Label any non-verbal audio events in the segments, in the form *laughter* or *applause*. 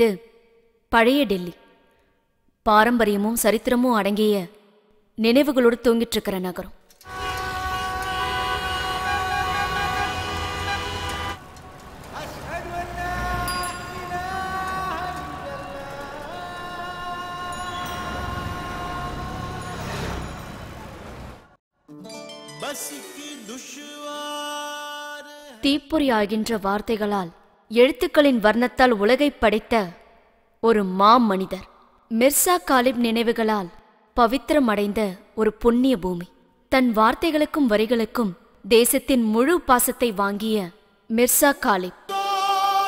இது பழைய டெல்லி. பாரம்பரியமும் சரித்திரமும் அடங்கிய நினைவுகளோடு தூங்கிட்டு இருக்கிற நகரம் தீப்பொறி ஆகின்ற வார்த்தைகளால் எழுத்துக்களின் வர்ணத்தால் உலகைப் படைத்த ஒரு மா மனிதர் மிர்சா காலிப் நினைவுகளால் பவித்திரமடைந்த ஒரு புண்ணிய பூமி தன் வார்த்தைகளுக்கும் வரிகளுக்கும் தேசத்தின் முழு பாசத்தை வாங்கிய மிர்சா காலிப் तो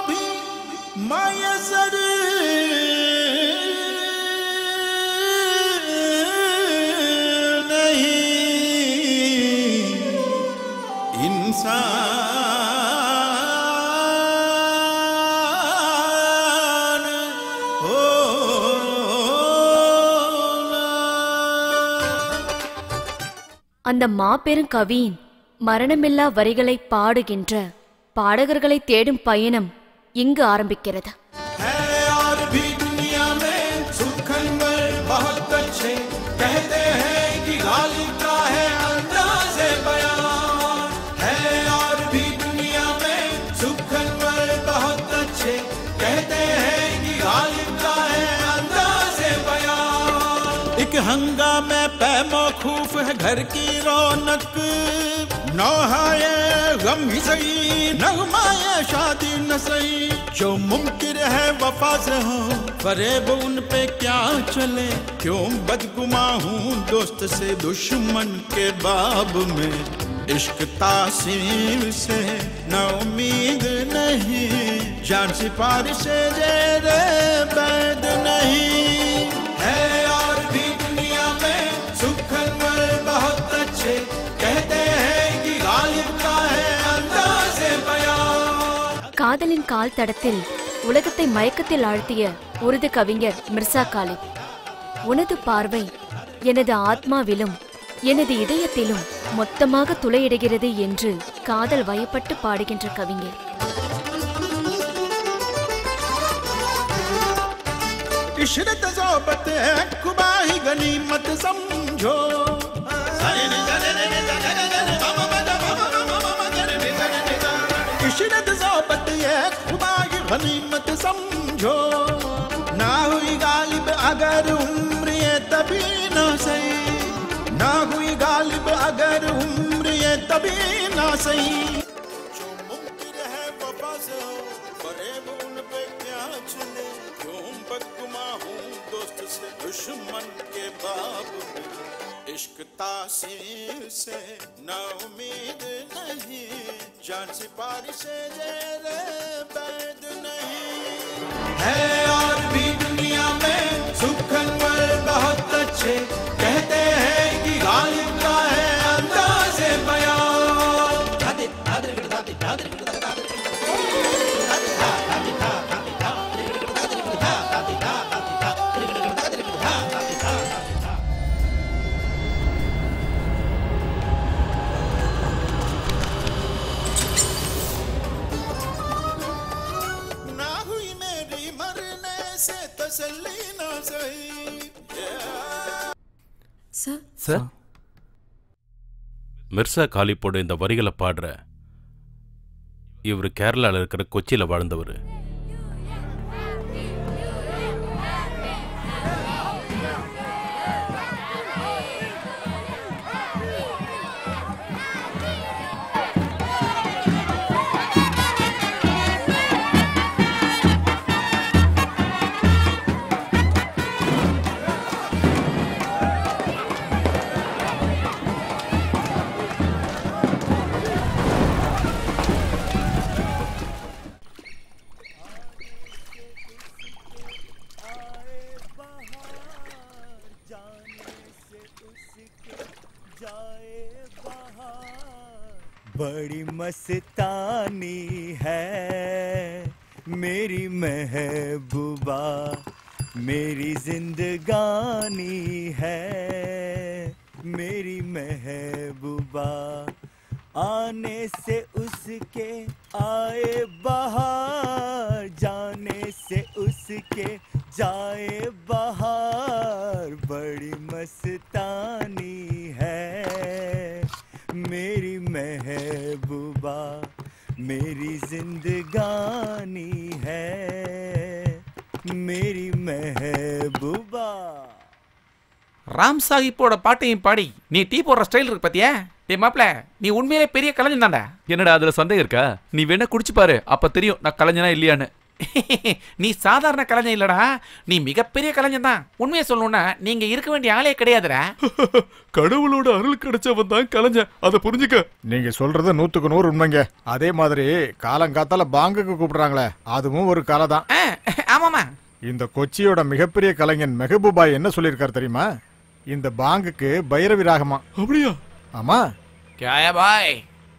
भी मयसर नहीं इंसान அந்த மாபெரும் கவியின் மரணமில்லா வரிகளை பாடுகின்ற பாடகர்களை தேடும் பயணம் இங்கு ஆரம்பிக்கிறது है और भी दुनिया में सुखनवर बहुत अच्छे कहते हैं कि गालिब का है अंदाज बयान है और भी दुनिया में सुखनवर बहुत अच्छे कहते हैं कि गालिब का है अंदाज बयान एक हंगामे पे मौखूफ है घर की रौनक नौहाए गम ही सही नगमाए शादी न सही। जो मुमकिन है वफा से हो, फरेब उन पे क्या चले? क्यों बदगुमा हूँ दोस्त से दुश्मन के बाब में? इश्क तासीर से न उम्मीद नहीं, जान सिफारिश जेरे बैद नहीं। காதலின் கால் தடத்தில் உலகத்தை மயக்கத்தில் ஆழ்த்திய உருது கவிஞர் மிர்சா காலிப் உனது பார்வை எனது ஆத்மாவிலும் எனது இதயத்திலும் மொத்தமாக துளையிடுகிறது என்று காதல் வயப்பட்டு பாடுகின்ற கவிஞர் इशरत सोबत है खुबा ही गनीमत समझो समझो। ना हुई गालिब अगर उम्र ये तभी ना सही। ना हुई गालिब अगर उम्र ये तभी ना सही। है दुश्मन के में इश्क तासीर से ना उम्मीद नहीं, जान बैद नहीं। है और भी दुनिया में सुखनवर बहुत अच्छे, कहते हैं कि गालिब சார் சார் மிர்சா காலிப்போட இந்த வரிகளை பாடுற இவர் கேரளாவில் இருக்கிற கொச்சியில் வாழ்ந்தவர். बड़ी मस्तानी है। मेरी महबूबा, मेरी जिंदगानी है। मेरी महबूबा, आने से उसके आए बाहर, जाने से उसके जाए बाहर। बड़ी मस्तानी मेरी जिंदगानी है मेरी महबूबा ராம் சாஹிப்போட பாட்டையும் பாடி நீ டீ போடுற ஸ்டைல் இருக்கு பாத்தியா டே மாப்ள நீ உண்மையிலே பெரிய கலைஞன் தான்டா என்னடா அதுல சந்தேகம் இருக்கா நீ வேணா குடிச்சு பாரு அப்ப தெரியும் நான் கலைஞனா இல்லையான்னு *laughs* நீ சாதாரண கலைஞன் இல்லடா. நீ மிகப்பெரிய கலைஞன் தான். உண்மையை சொல்லணும்னா நீங்க இருக்க வேண்டிய ஆளே கிடையாதுடா. *laughs* கடவுளோட அருள் கிடைச்சவன் தான் கலைஞன். அதை புரிஞ்சுக்க. நீங்க சொல்றது நூத்துக்கு நூறு உண்மைங்க. அதே மாதிரி காலங்காத்தால பாங்குக்கு கூப்பிடுறாங்களே அதுவும் ஒரு கலை தான். ஆ, ஆமாமா இந்த கொச்சியோட மிகப்பெரிய கலைஞன் மெஹபூபாய் என்ன சொல்லியிருக்காரு தெரியுமா? இந்த பாங்குக்கு பைரவி ராகமா. அப்படியா? ஆமா. கேயா பாய்.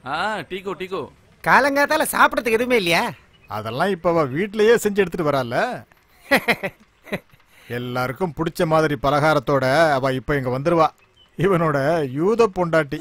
ஆ டீகோ டீகோ காலங்காத்தால சாப்பிடறதுக்கு எதுவுமே இல்லையா? அதெல்லாம் இப்ப அவ வீட்லயே செஞ்சு எடுத்துட்டு வரால *laughs* எல்லாருக்கும் பிடிச்ச மாதிரி பலகாரத்தோட அவ இப்ப இங்க வந்துருவா. இவனோட யூத பொண்டாட்டி.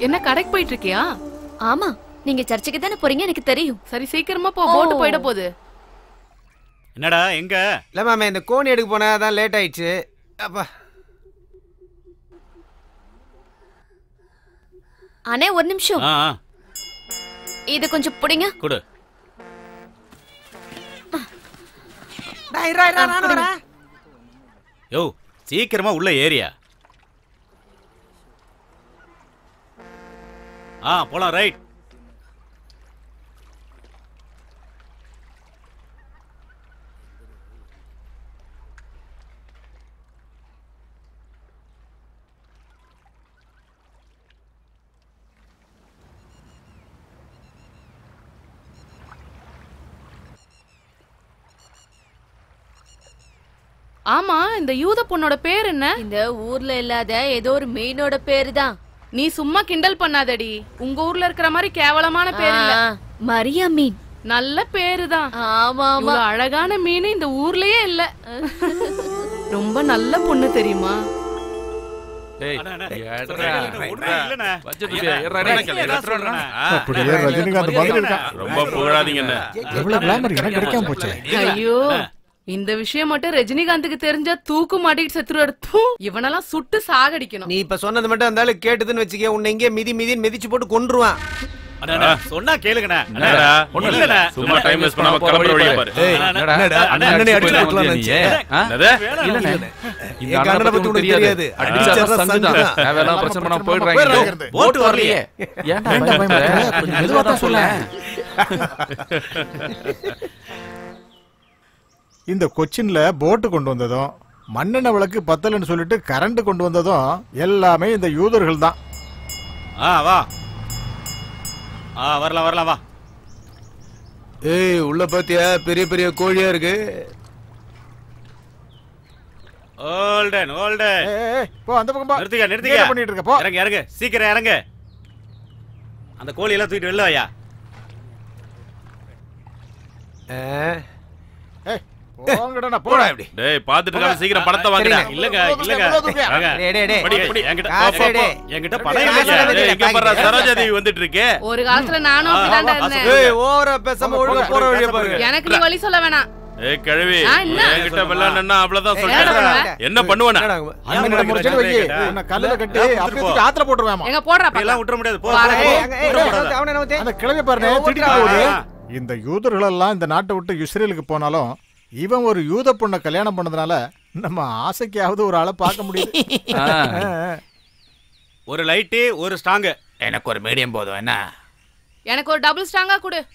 என்ன கடைக்கு போயிட்டு இருக்கியா? ஆமா. நீங்க சர்ச்சுக்கு தானே போறீங்க எனக்கு தெரியும். சரி சீக்கிரமா போ போட்டு போயிட போகுது. என்னடா எங்க? இல்ல மாமா இந்த கோணி எடுக்க போனா அதான் லேட் ஆயிடுச்சு. அப்பா. அண்ணே ஒரு நிமிஷம். இது கொஞ்சம் பிடிங்க. கொடு. யோ சீக்கிரமா உள்ள ஏரியா ஆ போலாம் ரைட் ஆமா இந்த யூத பொண்ணோட பேர் என்ன? இந்த ஊர்ல இல்லாத ஏதோ ஒரு மீனோட பேரு தான் நீ சும்மா கிண்டல் பண்ணாதடி. உங்க ஊர்ல இருக்கிற மாதிரி கேவலமான பேர் இல்ல. மரியா மீன். நல்ல பேரு தான் ஆமா. ஆமா அழகான மீன் இந்த ஊர்லயே இல்ல. ரொம்ப நல்ல பொண்ணு தெரியுமா? ரொம்ப புகழாதீங்க ஐயோ. இந்த விஷயம் மட்டும் ரஜினிகாந்துக்கு தெரிஞ்சா தூக்கு மாட்டிட்டு செத்துருவாரு தூ இவனெல்லாம் சுட்டு சாகடிக்கணும். நீ இப்ப சொன்னது மட்டும் ஆளு கேட்டதுன்னு வச்சுக்க உன்னை இங்கே மிதி மிதின்னு மிதிச்சு போட்டு கொன்றுவான். சொன்னா கேளுங்கண்ணே. இல்லண்ணே. சும்மா டைம் வேஸ்ட் பண்ணாம கிளம்புற வழியை பாரு? அண்ணன் அடிச்சு. இந்த அண்ணனை பத்தி உனக்கு தெரியாது. அடிச்சா பிரச்சனை பண்ணாம போயிடுறாங்க. வரலையே. ஏன்டா? *laughs* கொஞ்சம் மெதுவா தான் *laughs* இந்த கொச்சின்ல போட்டு கொண்டு வந்ததும் மண்ணெண்ணெய் விளக்கு பத்தலன்னு சொல்லிட்டு கரண்ட் கொண்டு வந்ததும் எல்லாமே இந்த யூதர்கள் தான். ஆ வா. ஆ வரலாம் வரலாம் வா. ஏய் உள்ள பாத்தியா? பெரிய பெரிய கோழியா இருக்கு. ஹோல்டன் ஹோல்டன் ஏய், ஏய், ஏய், போ அந்த பக்கம் போ. நிறுத்திக்க நீ என்ன நிறுத்திக்க பண்ணிட்டு இருக்க? போ. இறங்க இறங்க. சீக்கிரம் இறங்க. அந்த கோழி எல்லாம் தூக்கிட்டு வெளில வாயா ஏய், போங்கடா நான் போடா போறேன் இப்படி டேய் பாத்துட்டு சீக்கிரம் படத்தை வாங்கடா. இல்லங்க இல்லங்க. டேய், டேய், டேய். படி, படி. என்கிட்ட காசு. என்கிட்ட பணம் இங்க பாரு சரோஜா தேவி வந்துட்டு இருக்கே ஒரு காலத்துல நானும் இருந்தேன் பேசாம ஒழுங்கா போற வழியா பாருங்க எனக்கு நீ வழி சொல்ல வேணாம் ஏய் கிழவி ஆ, என்ன? என்கிட்ட வெள்ளாண்டா அவ்வளவுதான் சொல்றேன் பண்ணுவ? என்ன பண்ணுவேனா அண்ணன் முறைச்சல் வை உன்னை கல்லுல கட்டி அப்படியே. தூக்கி ஆத்துல போட்டுருவேன் எங்க போடுறா இப்படி எல்லாம் விட்டுற முடியாது போ. அந்த பாருங்க. போகுது. இந்த யூதர்கள் எல்லாம் இந்த நாட்டை விட்டு இஸ்ரேலுக்கு போனாலும் இவன் ஒரு யூத பொண்ணை கல்யாணம் பண்ணதுனால நம்ம ஆசைக்காவது ஒரு ஆளை பார்க்க முடியுது. *laughs* ஆ. ஒரு லைட்டு ஒரு ஸ்ட்ராங்கு எனக்கு ஒரு மீடியம் போதும். என்ன? எனக்கு ஒரு டபுள் ஸ்ட்ராங்கா கொடு.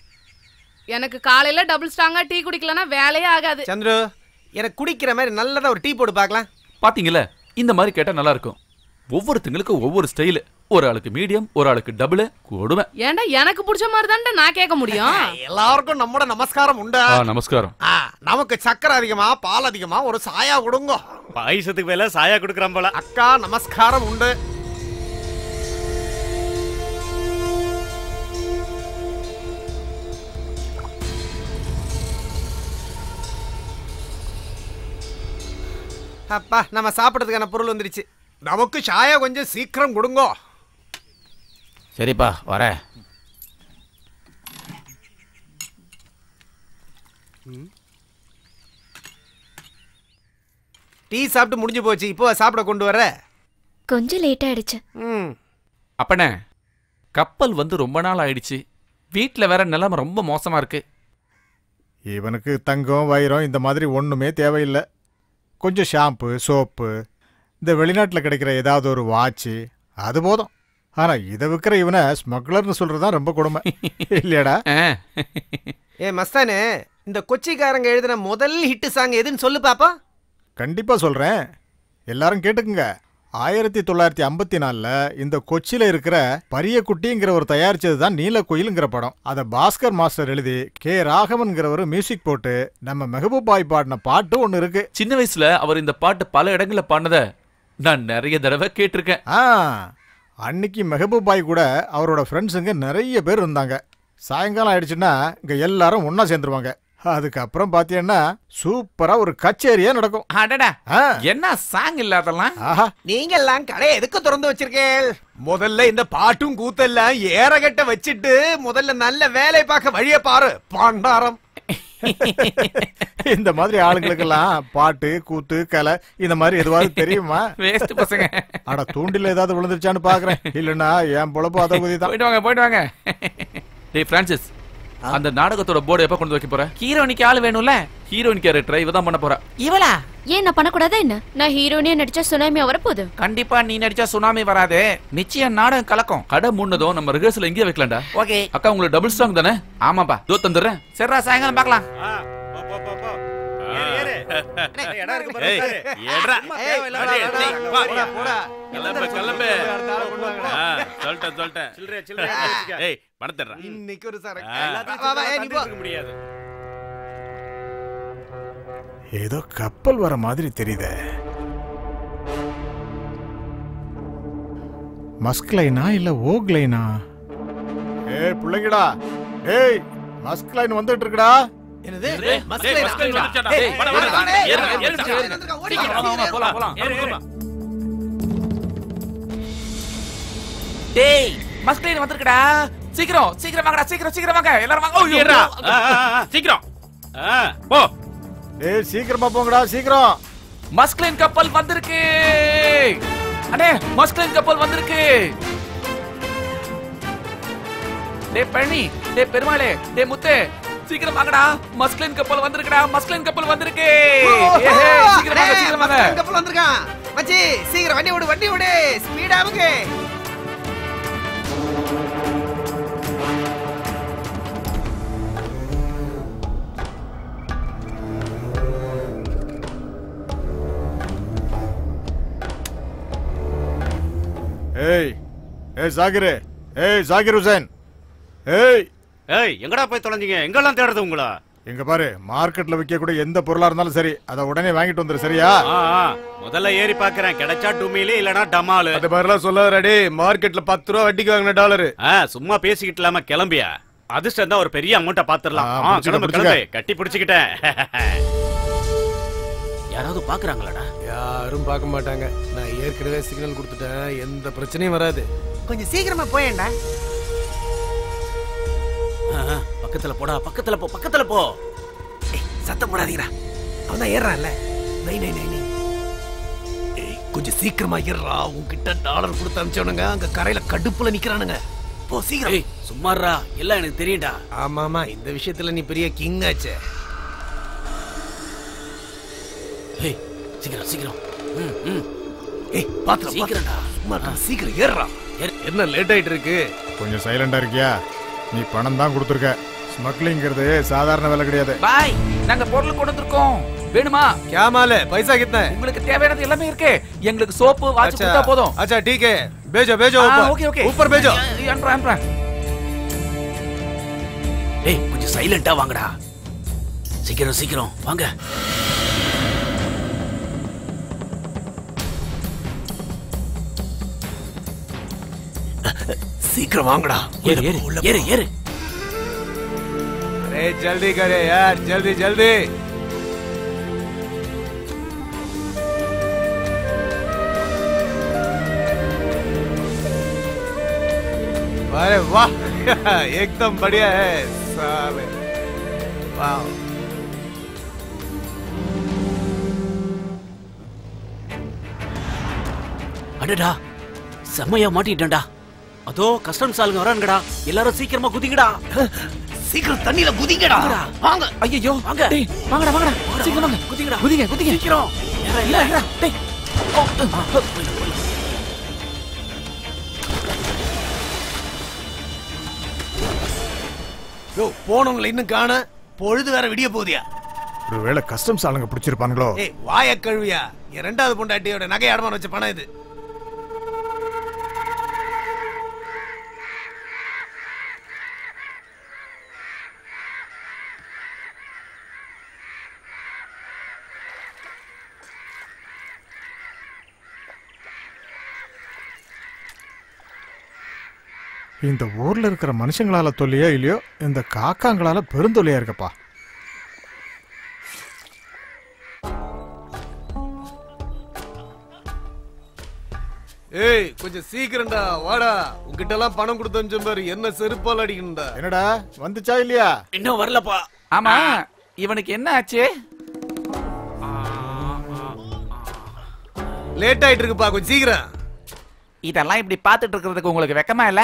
எனக்கு காலையில டபுள் ஸ்ட்ராங்கா டீ குடிக்கலனா வேலையே ஆகாது. சந்துரு எனக்கு குடிக்கிற மாதிரி நல்லதா ஒரு டீ போட்டு பார்க்கலாம். பாத்தீங்கல்ல இந்த மாதிரி கேட்டா நல்லா இருக்கும். ஒவ்வொருத்தங்களுக்கும் ஒவ்வொரு ஸ்டைலு ஒரு ஆளுக்கு மீடியம் ஒரு ஆளுக்கு டபுள் கொடுமை ஏன்டா எனக்கு பிடிச்ச மாதிரி தான்டா நான் கேட்க முடியும். *laughs* எல்லாருக்கும் நம்மட நமஸ்காரம் உண்டு. ஆ நமஸ்காரம். ஆ, நமக்கு சக்கரை அதிகமா பால் அதிகமா ஒரு சாயா கொடுங்க. பாயசத்துக்கு மேல சாயா கொடுக்குறான் போல. அக்கா நமஸ்காரம் உண்டு. அப்பா நம்ம சாப்பிட்றதுக்கான பொருள் வந்துருச்சு. நமக்கு சாயா கொஞ்சம் சீக்கிரம் கொடுங்கோ. சரிப்பா வரேன் டீ சாப்பிட்டு முடிஞ்சு போச்சு. இப்போ சாப்பிட கொண்டு வர. கொஞ்சம் லேட் ஆயிடுச்சு. ம். அப்பனே கப்பல் வந்து ரொம்ப நாள் ஆயிடுச்சு. வீட்டில் வேற நிலைமை ரொம்ப மோசமா இருக்கு. இவனுக்கு தங்கம் வைரம் இந்த மாதிரி ஒன்றுமே தேவையில்லை. கொஞ்சம் ஷாம்பு சோப்பு இந்த வெளிநாட்டில் கிடைக்கிற ஏதாவது ஒரு வாட்சு அது போதும். ஆனால் இதை விற்கிற இவனை ஸ்மக்லர்னு சொல்கிறது தான் ரொம்ப கொடுமை. இல்லையாடா? ஏ மஸ்தானு இந்த கொச்சிக்காரங்க எழுதின முதல் ஹிட் சாங் எதுன்னு சொல்லு பாப்பா. கண்டிப்பாக சொல்கிறேன் எல்லாரும் கேட்டுக்குங்க. ஆயிரத்தி தொள்ளாயிரத்தி ஐம்பத்தி நாலில் இந்த கொச்சியில் இருக்கிற பரியக்குட்டிங்கிற ஒரு தயாரிச்சது தான் நீலக்குயிலுங்கிற படம். அதை பாஸ்கர் மாஸ்டர் எழுதி கே. ராகவன்கிறவர் மியூசிக் போட்டு நம்ம மெஹபூப் பாய் பாடின பாட்டு ஒன்று இருக்கு. சின்ன வயசுல அவர் இந்த பாட்டு பல இடங்கள்ல பாடினத நான் நிறைய தடவை கேட்டிருக்கேன். ஆ. அன்னைக்கு மெஹபூப் பாய் கூட அவரோட ஃப்ரெண்ட்ஸுங்க நிறைய பேர் இருந்தாங்க. சாயங்காலம் ஆயிடுச்சுன்னா இங்கே எல்லாரும் ஒன்றா சேர்ந்துருவாங்க. அதுக்கப்புறம் பார்த்தீங்கன்னா சூப்பராக ஒரு கச்சேரியா நடக்கும். அடடா ஆ. என்ன சாங் இல்லாதெல்லாம் ஆஹா. நீங்க எல்லாம் கடை எதுக்கு திறந்து வச்சிருக்கேன் முதல்ல இந்த பாட்டும் கூத்தெல்லாம் ஏறகட்ட வச்சிட்டு முதல்ல நல்ல வேலை பார்க்க வழிய பாரு பண்டாரம். இந்த மாதிரி ஆளுங்களுக்கெல்லாம் பாட்டு கூத்து கலை இந்த மாதிரி எதுவாவது தெரியுமா? வேஸ்ட் பசங்க. அட தூண்டில ஏதாவது விழுந்துருச்சான்னு பாக்குறேன். இல்லைன்னா என் பொழப்பு அதை உதவி தான் போயிட்டு வாங்க போயிட்டு வாங்க. டேய் பிரான்சிஸ் அந்த நாடகத்தோட போர்டு எப்ப கொண்டு வைக்க போற? ஹீரோனிக்கு ஆள் வேணும்ல? ஹீரோயின் கேரக்டர் இவ தான் பண்ண போறா. இவளா? ஏன் நான் பண்ணக்கூடாதா என்ன? நான் ஹீரோனியா நடிச்சா சுனாமி வரப்போகுது. கண்டிப்பா நீ நடிச்சா சுனாமி வராது. நிச்சயம் நாடகம் கலக்கும். கடை மூணதும் நம்ம ரிஹர்சல் எங்கேயே வைக்கலாம்டா. ஓகே. அக்கா உங்களுக்கு டபுள் ஸ்ட்ராங் தானே? ஆமாப்பா. தோ தந்துடுறேன் சரிடா சாயங்காலம் பார்க்கலாம். சொல்லிட்டேன், சொல்லிட்டேன். இன்னைக்கு ஒரு முடியாது. ஏதோ கப்பல் வர மாதிரி தெரியுதே. மஸ்க் லைனா இல்ல ஓக் லைனா? ஏய் பிள்ளைங்கடா. ஏய் மஸ்க் லைன் வந்துட்டு இருக்குடா. என்னது டேய், மஸ்கிலைன் வந்திருக்குடா சீக்கிரம் சீக்கிரம் வாங்கடா சீக்கிரம் சீக்கிரம் வாங்க எல்லாரும் வாங்க சீக்கிரம் போ ஏய் சீக்கிரமா போங்கடா சீக்கிரம் மஸ்கிலைன் கப்பல் வந்திருக்கு அண்ணே மஸ்கிலைன் கப்பல் வந்திருக்கு டேய் பழனி டேய் பெருமாளே டேய் முத்து சீக்கிரம் வாங்கடா. மஸ்கிலைன் கப்பல் வந்திருக்குடா. மஸ்கிலைன் கப்பல் வந்திருக்கு. சீக்கிரம் வாங்க சீக்கிரம் வாங்க. கப்பல் வந்திருக்கான். மச்சி சீக்கிரம் வண்டி விடு வண்டி விடு ஸ்பீடா அவங்க ஏய் ஏய் ஜாகிர். ஏய் ஜாகிர் ஹுசைன் ஏய் ஏய் எங்கடா போய் தொலைஞ்சீங்க? எங்கெல்லாம் தேடுறது உங்களா? இங்க பாரு மார்க்கெட்ல விற்கக்கூடிய எந்த பொருளா இருந்தாலும் சரி அதை உடனே வாங்கிட்டு வந்துரு சரியா. முதல்ல ஏறி பாக்குறேன். கிடைச்சா டுமிலு இல்லனா டமாலு. அந்த மாதிரிலாம் சொல்லாதடா டேய் மார்க்கெட்ல பத்து ரூபா வட்டிக்கு வாங்கின டாலரு. சும்மா பேசிக்கிட்டு இல்லாம கிளம்பியா? அதிர்ஷ்டம் தான் ஒரு பெரிய அமௌண்ட்டை பாத்துடலாம் கிளம்பு. கிளம்பு. கட்டி பிடிச்சுக்கிட்டேன். யாராவது பாக்குறாங்களாடா? யாரும் பார்க்க மாட்டாங்க. நான் ஏற்கனவே சிக்னல் கொடுத்துட்டேன். எந்த பிரச்சனையும் வராது. கொஞ்சம் சீக்கிரமா போயேன்டா. பக்கத்துல போடா பக்கத்துல போ பக்கத்துல போ. சத்தம் போடாதீங்கடா. அவன் தான் ஏறான்ல நை நை நை நை. ஏய், கொஞ்சம் சீக்கிரமா ஏறா உன்கிட்ட டாலர் கொடுத்து அனுப்பிச்சவனுங்க அங்க கரையில கடுப்புல நிக்கிறானுங்க. போ சீக்கிரம். ஏய் சும்மாறா. எல்லாம் எனக்கு தெரியும்டா. ஆமா ஆமா இந்த விஷயத்துல நீ பெரிய கிங் ஆச்சே. ஏய் சீக்கிரம் சீக்கிரம். ம், ம். ஏய் பாத்துல சீக்கிரம்டா. சும்மா இரு, சீக்கிரம் ஏறா. என்ன லேட் ஆயிட்டு இருக்கு? கொஞ்சம் சைலண்டா இருக்கியா? நீ பணம் தான் கொடுத்துருக்க ஸ்மக்லிங்கிறது சாதாரண வேலை கிடையாது பாய் நாங்க பொருள் கொண்டு வந்திருக்கோம் வேணுமா क्या माल है पैसा कितना है உங்களுக்கு தேவையானது எல்லாமே இருக்கு எங்களுக்கு சோப்பு வாட்ச் अच्छा கொடுத்தா போதும் अच्छा ठीक है भेजो भेजो ஆ, ऊपर ஓகே ஓகே ऊपर भेजो அனுப்புறேன் அனுப்புறேன் ஏய் கொஞ்சம் சைலண்டா வாங்கடா சீக்கிரம் சீக்கிரம் வாங்க சீக்கிரம் வாங்கடா ஏறு ஏறு. ஏறு ஏறு. अरे जल्दी करे यार जल्दी जल्दी अरे वाह एकदम बढ़िया है साले वाह அடடா செம்மையா மாட்டிட்டேன்டா. அதோ கஸ்டம்ஸ் ஆளுங்க வரானுங்கடா. எல்லாரும் சீக்கிரமா குதிங்கடா. சீக்கிரம் தண்ணியில குதிங்கடா. வாங்க. ஐயோ வாங்க. டேய் வாங்கடா வாங்கடா. சீக்கிரம் வாங்க. குதிங்கடா. குதிங்க குதிங்க. சீக்கிரம். இல்ல இல்ல டேய். யோ போனவங்களை இன்னும் காண பொழுது வேற விடிய போதியா ஒருவேளை கஸ்டம்ஸ் ஆளுங்க பிடிச்சிருப்பானுங்களோ? ஏய் வாய கழுவியா? என் ரெண்டாவது பொண்டாட்டியோட நகை அடமானம் வச்ச பணம் இது. இந்த ஊர்ல இருக்கிற மனுஷங்களால தொல்லையோ இல்லையோ இந்த காக்காங்களால பெருந்தொல்லையா இருக்கப்பா. ஏய் கொஞ்சம் சீக்கிரம்டா வாடா. உன்கிட்ட எல்லாம் பணம் கொடுத்து பாரு என்ன செருப்பால் அடிக்கணும்டா. என்னடா வந்துச்சா இல்லையா? இன்னும் வரலப்பா. ஆமா இவனுக்கு என்ன ஆச்சு? லேட் ஆயிட்டு இருக்குப்பா கொஞ்சம் சீக்கிரம். இதெல்லாம் இப்படி பார்த்துட்டு இருக்கிறதுக்கு உங்களுக்கு வெக்கமா இல்ல?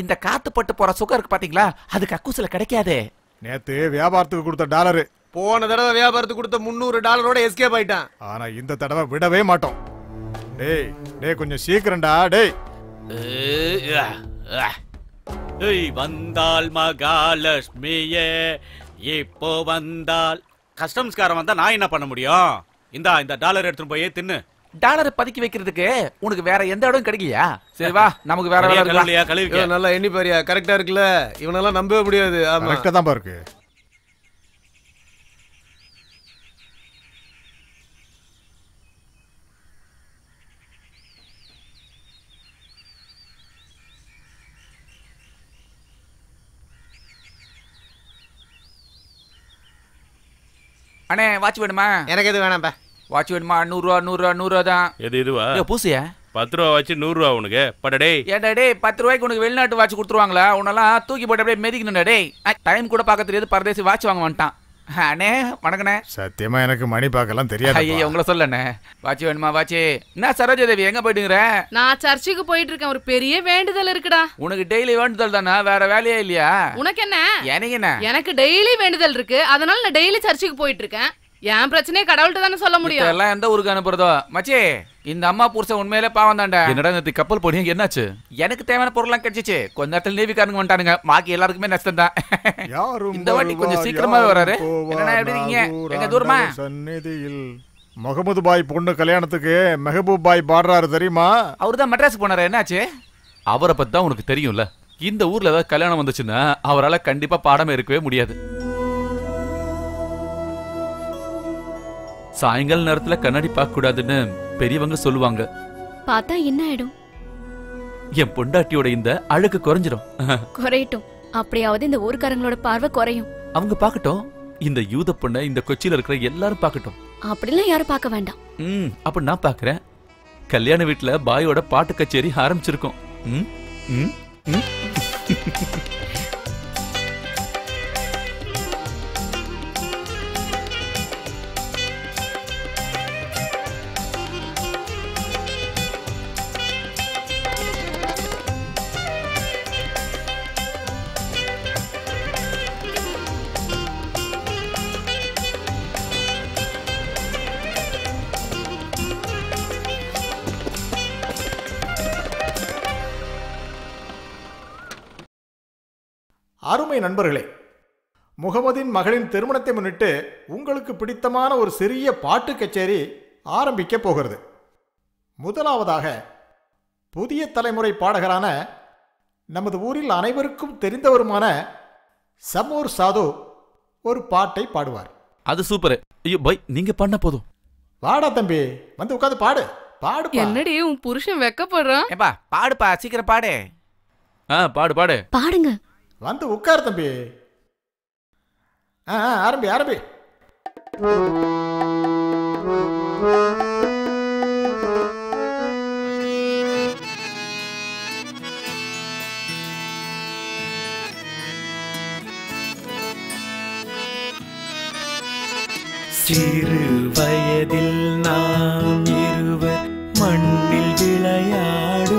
இந்த காத்து பட்டு போற சுகம் இருக்கு பாத்தீங்களா? அது கக்கூசில கிடைக்காது. நேத்து வியாபாரத்துக்கு கொடுத்த டாலரு. போன தடவை வியாபாரத்துக்கு கொடுத்த முந்நூறு டாலரோட எஸ்கேப் ஆயிட்டான். ஆனா இந்த தடவை விடவே மாட்டோம். டேய் டேய் கொஞ்சம் சீக்கிரம்டா டேய். ஏய் வந்தால் மகாலட்சுமியே இப்போ வந்தால். கஸ்டம்ஸ்காரன் வந்தா நான் என்ன பண்ண முடியும்? இந்தா இந்த டாலர் எடுத்துட்டு போய் தின்னு. டாலரை பதுக்கி வைக்கிறதுக்கு உனக்கு வேற எந்த இடம் கிடைக்கலையா சரி வா நமக்கு வேற வேலை சரியா இருக்கு, வா. கழுவலையா? கழுவிக்க. ஏய், நல்லா எண்ணி பாரியா கரெக்டா இருக்குல்ல இவனெல்லாம் நம்பவே முடியாது கரெக்டா தான் இருக்கு அண்ணே வாட்ச் வேணுமா எனக்கு எது வேணாம்ப்பா வாட்ச் வேணுமா? நூறுரூவா நூறுரூவா நூறுரூவா தான். எது இதுவா? பூசியா? பத்து ரூபா வச்சு நூறு ரூபா உனக்கு படடே ஏன்டா டேய் பத்து ரூபாய்க்கு உனக்கு வெளிநாட்டு வாட்ச் கொடுத்துருவாங்களா? உன்னெல்லாம் தூக்கி போட்டு அப்படியே மெதிக்கணும்டா டேய். டைம் கூட பார்க்க தெரியாது. பரதேசி வாட்ச் வாங்க வந்துட்டான். அண்ணே வணக்கண்ணே. சத்தியமா எனக்கு மணி பார்க்கலாம் தெரியாது ஐயோ உங்களை சொல்லண்ணே. வாட்ச் வேணுமா வாட்ச்? என்ன சரோஜா தேவி எங்க போயிட்டுங்கிற? நான் சர்ச்சுக்கு போயிட்டு இருக்கேன் ஒரு பெரிய வேண்டுதல் இருக்குடா. உனக்கு டெய்லி வேண்டுதல் தானே? வேற வேலையே இல்லையா? உனக்கு என்ன எனக்கு என்ன? எனக்கு டெய்லி வேண்டுதல் இருக்கு. அதனால நான் டெய்லி சர்ச்சுக்கு போயிட்டு இருக்கேன் என் பிரச்சனையை கடவுள்கிட்ட தானே சொல்ல முடியும். எல்லாம் எந்த ஊருக்கு அனுப்புறதோ? மச்சி இந்த அம்மா புருஷன் உண்மையிலே பாவம் தான்டா என்னடா நேத்து கப்பல் போனீங்க? என்னாச்சு? எனக்கு தேவையான பொருள்லாம் கிடைச்சிச்சு. கொஞ்ச நேரத்துல நேவிக்காரங்க வந்துட்டானுங்க. பாக்கி எல்லாருக்குமே நஷ்டம் தான். யாரும் இந்த வாட்டி கொஞ்சம் வருவார், சீக்கிரமா யாரும் வராரு. என்னடா எப்படி இருக்கீங்க? எங்க தூரமா? சந்நிதியில். முகமது பாய் பொண்ணு கல்யாணத்துக்கு மெஹபூப் பாய் பாடுறாரு தெரியுமா? அவர்தான் மெட்ராஸ் போனாரு என்னாச்சு? அவரை பத்தி தான் உனக்கு தெரியும்ல. இந்த ஊர்ல ஏதாவது கல்யாணம் வந்துச்சுன்னா அவரால கண்டிப்பா பாடாம இருக்கவே முடியாது. சாயங்கால நேரத்துல கண்ணாடி பார்க்க கூடாதுன்னு பெரியவங்க சொல்லுவாங்க. பார்த்தா என்ன ஆயிடும்? என் பொண்டாட்டியோட இந்த அழகு குறைஞ்சிரும். *laughs* குறையட்டும். அப்படியாவது இந்த ஊர்க்காரங்களோட பார்வை குறையும். அவங்க பார்க்கட்டும். இந்த யூத பொண்ணை இந்த கொச்சியில இருக்கிற எல்லாரும் பார்க்கட்டும். அப்படிலாம் யாரும் பார்க்க வேண்டாம். ம் அப்ப நான் பார்க்கறேன். கல்யாண வீட்டுல பாயோட பாட்டு கச்சேரி ஆரம்பிச்சிருக்கோம். ம் ம் ம். *laughs* அருமை நண்பர்களே முகமதின் மகளின் திருமணத்தை முன்னிட்டு உங்களுக்கு பிடித்தமான ஒரு சிறிய பாட்டு கச்சேரி ஆரம்பிக்க போகிறது. முதலாவதாக புதிய தலைமுறை பாடகரான நமது ஊரில் அனைவருக்கும் தெரிந்தவருமான சமூர் சாது ஒரு பாட்டை பாடுவார். அது சூப்பர். ஐயோ பை நீங்க பண்ண போதும். வாடா தம்பி வந்து உட்காந்து பாடு. பாடு என்னடி உன் புருஷன் வெக்கப்படுறான்? ஏப்பா பாடுப்பா சீக்கிரம் பாடு. ஆ பாடு பாடு. பாடுங்க. வந்து உட்கார் தம்பி. ஆ ஆரம்பி ஆரம்பி. சிறு வயதில் நாம் இருவர் மண்ணில் விளையாட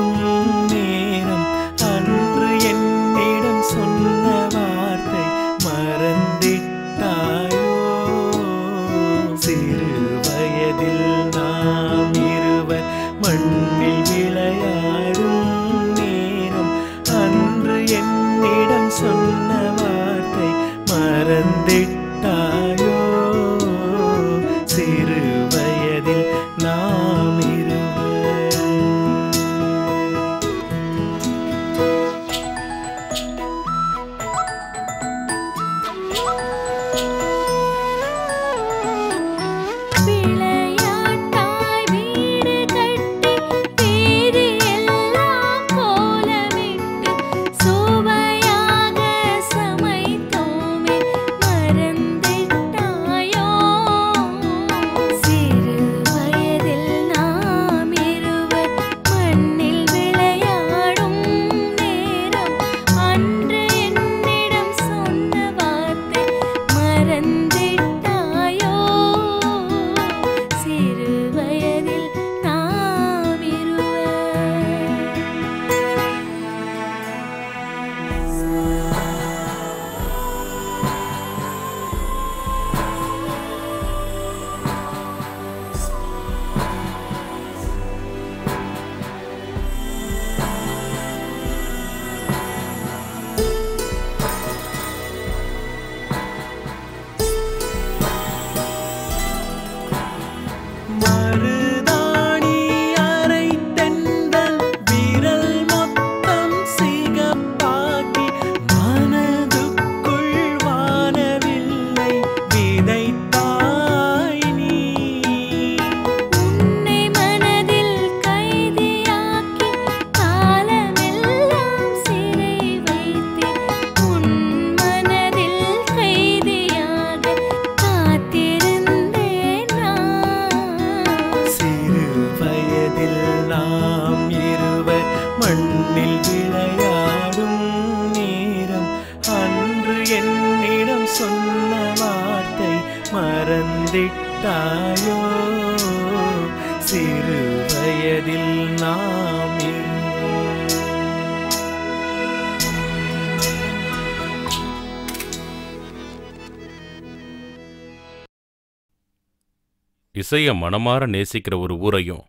இசைய மனமார நேசிக்கிற ஒரு ஊரையும்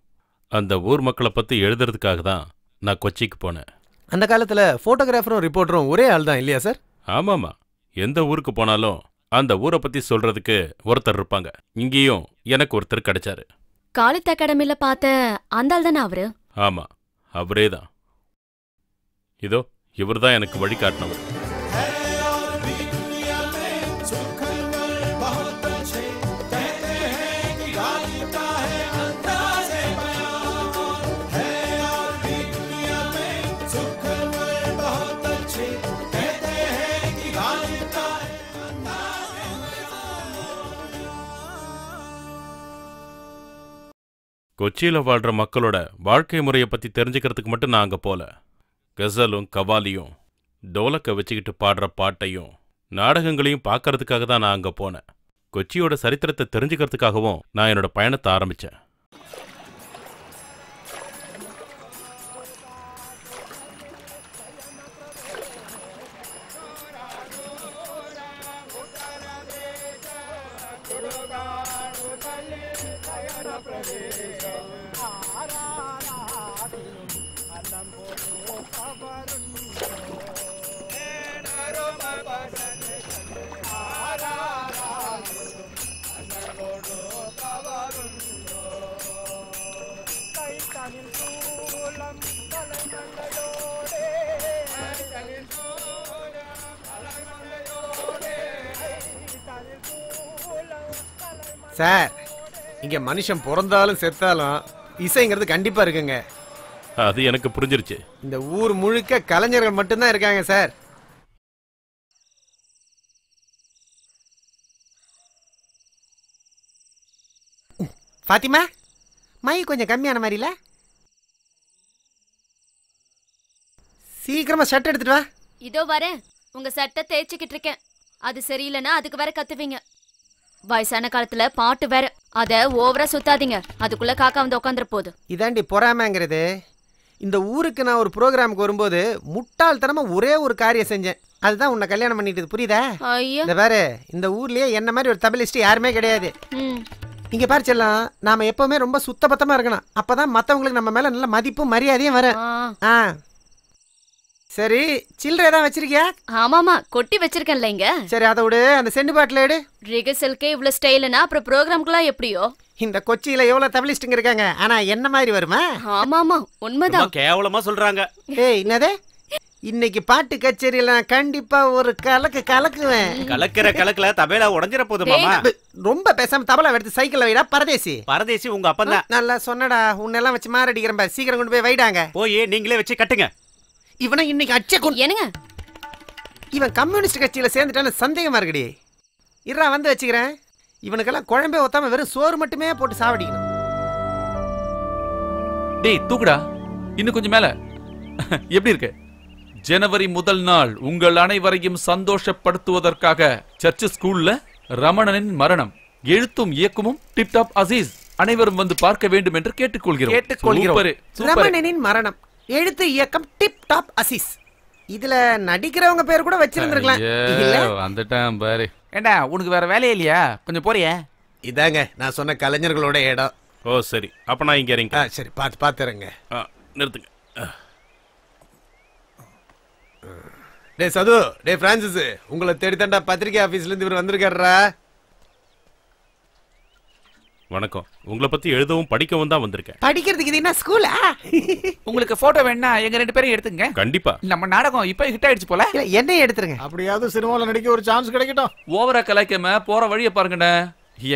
அந்த ஊர் மக்களை பத்தி எழுதுறதுக்காக தான் நான் கொச்சிக்கு போனேன். அந்த காலத்துல போட்டோகிராஃபரும் ரிப்போர்ட்டரும் ஒரே ஆள் தான் இல்லையா சார் ஆமாமா. எந்த ஊருக்கு போனாலும் அந்த ஊரை பத்தி சொல்றதுக்கு ஒருத்தர் இருப்பாங்க. இங்கேயும் எனக்கு ஒருத்தர் கிடைச்சாரு. காலித் அகாடமில பார்த்த அந்த ஆள் தானே அவரு? ஆமா. அவரே தான். இதோ இவர்தான் எனக்கு வழிகாட்டினவர். கொச்சியில வாழ்ற மக்களோட வாழ்க்கை முறையை பத்தி தெரிஞ்சுக்கிறதுக்கு மட்டும் நான் அங்க போல. கசலும் கவாலியும் டோலக்கை வச்சுக்கிட்டு பாடுற பாட்டையும் நாடகங்களையும் பார்க்கறதுக்காக தான் நான் அங்க போனேன். கொச்சியோட சரித்திரத்தை தெரிஞ்சுக்கிறதுக்காகவும் நான் என்னோட பயணத்தை ஆரம்பிச்சேன். சார் இங்க மனுஷன் பிறந்தாலும் செத்தாலும் இசைங்கிறது கண்டிப்பா இருக்குங்க. அது எனக்கு புரிஞ்சிருச்சு. இந்த ஊர் முழுக்க கலைஞர்கள் மட்டும்தான் இருக்காங்க சார். பாத்திமா மை கொஞ்சம் கம்மியான மாதிரில. சீக்கிரமா ஷர்ட் எடுத்துட்டு வா. இதோ வரேன். உங்க சட்டை தேய்ச்சிக்கிட்டு இருக்கேன். அது சரியில்லைன்னா அதுக்கு வேற கத்துவீங்க. வயசான காலத்துல பாட்டு வேற. அத ஓவரா சுத்தாதீங்க. அதுக்குள்ள காக்கா வந்து உட்காந்துற போகுது இதாண்டி பொறாமைங்கிறது. இந்த ஊருக்கு நான் ஒரு ப்ரோக்ராமுக்கு வரும்போது முட்டாள்தனமா ஒரே ஒரு காரியம் செஞ்சேன். அதுதான் உன்னை கல்யாணம் பண்ணிட்டது. புரியுதா? இந்த பாரு இந்த ஊர்லயே என்ன மாதிரி ஒரு தபிலிஸ்ட் யாருமே கிடையாது. இங்க பாரு செல்லம் நாம எப்பவுமே ரொம்ப சுத்தபத்தமா இருக்கணும். அப்பதான் மத்தவங்களுக்கு நம்ம மேல நல்ல மதிப்பும் மரியாதையும் வரும். ஆ. சரி சில்லறை ஏதாவது வச்சிருக்கியா? ஆமாமா கொட்டி வச்சிருக்கேன்ல இங்க. சரி அதை விடு. அந்த செண்டு பாட்டில் எடு. ரிகர்சலுக்கே இவ்வளவு ஸ்டைல்னா அப்புறம் ப்ரோக்ராம்க்குலாம் எப்படியோ? இந்த கொச்சியில எவ்வளவு தபிலிஸ்ட்டுங்க இருக்காங்க? ஆனா என்ன மாதிரி வருமா? ஆமாமா உண்மைதான். கேவலமா சொல்றாங்க. ஏய் என்னது? இன்னைக்கு பாட்டு கச்சேரியில நான் கண்டிப்பா ஒரு கலக்கு கலக்குவேன். கலக்கிற கலக்குல தபேலா உடஞ்சிர போது மாமா. ரொம்ப பேசாம தபலா எடுத்து சைக்கிள்ல வைடா பரதேசி. பரதேசி உங்க அப்பன் தான். நல்லா சொன்னடா உன்னெல்லாம் வச்சு மாரடிக்கிறேன் பாரு. சீக்கிரம் கொண்டு போய் வைடாங்க. போய் நீங்களே வச்சு கட்டுங்க. இவனை இன்னைக்கு அச்ச கொண்டு என்னங்க? இவன் கம்யூனிஸ்ட் கட்சியில சேர்ந்துட்டான்னு சந்தேகமா இருக்குடி. இருடா வந்து வச்சுக்கிறேன். இவனுக்கெல்லாம் குழம்பே ஒத்தாம வெறும் சோறு மட்டுமே போட்டு சாவடிக்கணும். டேய் தூக்குடா. இன்னும் கொஞ்சம் மேல. எப்படி இருக்கு? ஜனவரி முதல் நாள் உங்கள் அனைவரையும் சந்தோஷப்படுத்துவதற்காக சர்ச் ஸ்கூல்ல ரமணனின் மரணம். எழுத்தும் இயக்கமும் டிப்டாப் அசீஸ். அனைவரும் வந்து பார்க்க வேண்டும் என்று கேட்டுக்கொள்கிறோம். கேட்டுக்கொள்கிறோம். ரமணனின் மரணம். எழுத்து இயக்கம் டிப் டாப் அசிஸ் இதுல நடிக்கிறவங்க பேர் கூட வச்சிருந்திருக்கலாம். வந்துட்டான் பாரு. ஏண்டா உனக்கு வேற வேலையே இல்லையா? கொஞ்சம் போறியே? இதாங்க நான் சொன்ன கலைஞர்களோட இடம். ஓ சரி. அப்ப நான் இங்க இறங்கி சரி பார்த்து பார்த்துறேங்க நிறுத்துங்க. டே சது டே பிரான்சிஸ் உங்களை தேடி தாண்டா பத்திரிகை ஆபீஸ்ல இருந்து இவர் வந்திருக்காருடா. வணக்கம். உங்களை பத்தி எழுதவும் படிக்கவும் தான் வந்திருக்கேன். படிக்கிறதுக்கு இது என்ன ஸ்கூலா உங்களுக்கு போட்டோ வேணா எங்க ரெண்டு பேரும் எடுத்துங்க. கண்டிப்பா. நம்ம நாடகம் இப்ப ஹிட் ஆயிடுச்சு போல. என்ன எடுத்துருங்க. அப்படியாவது சினிமாவில் நடிக்க ஒரு சான்ஸ் கிடைக்கட்டும். ஓவரா கலாய்க்காம போற வழிய பாருங்கண்ணே.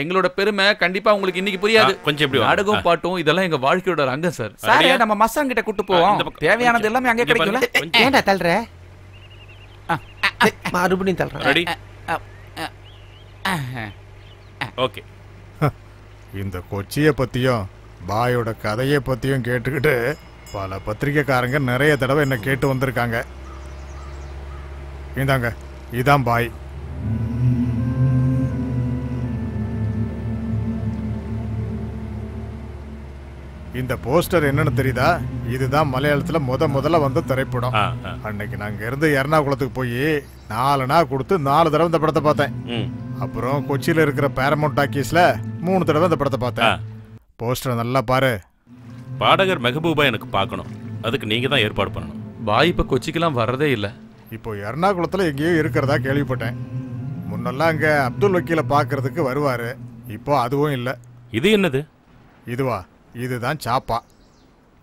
எங்களோட பெருமை கண்டிப்பா உங்களுக்கு இன்னைக்கு புரியாது. கொஞ்சம் இப்படி வாங்க. நாடகம். பாட்டும் இதெல்லாம் எங்க வாழ்க்கையோட ரங்கம் சார். சார்? நம்ம மசான் கிட்ட கூட்டு போவோம். தேவையானது எல்லாமே அங்கே கிடைக்கும்ல. ஏன்டா தள்ளுற? மறுபடியும் அஹ். ஓகே இந்த கொச்சியை பற்றியும் பாயோட கதையை பற்றியும் கேட்டுக்கிட்டு பல பத்திரிக்கைக்காரங்க நிறைய தடவை என்னை கேட்டு வந்திருக்காங்க. இந்தாங்க இதான் பாய். இந்த போஸ்டர் என்னன்னு தெரியுதா? இதுதான் மலையாளத்துல முத முதல்ல வந்த திரைப்படம். அன்னைக்கு நாங்க இருந்து எர்ணாகுளத்துக்கு போய் நாலு நாள் கொடுத்து நாலு தடவை இந்த படத்தை பார்த்தேன். ம். அப்புறம் கொச்சியில இருக்கிற பேரமௌண்ட் டாக்கீஸ்ல மூணு தடவை இந்த படத்தை பார்த்தேன். போஸ்டர் நல்லா பாரு. பாடகர் மெஹபூபா எனக்கு பார்க்கணும். அதுக்கு நீங்க தான் ஏற்பாடு பண்ணணும். பாய் இப்ப கொச்சிக்கெல்லாம் வர்றதே இல்ல. இப்போ எர்ணாகுளத்துல எங்கேயோ இருக்கிறதா கேள்விப்பட்டேன். முன்னெல்லாம் அங்க அப்துல் வக்கீல பார்க்கறதுக்கு வருவாரு. இப்போ அதுவும் இல்லை. இது என்னது? இதுவா? இதுதான் சாப்பா.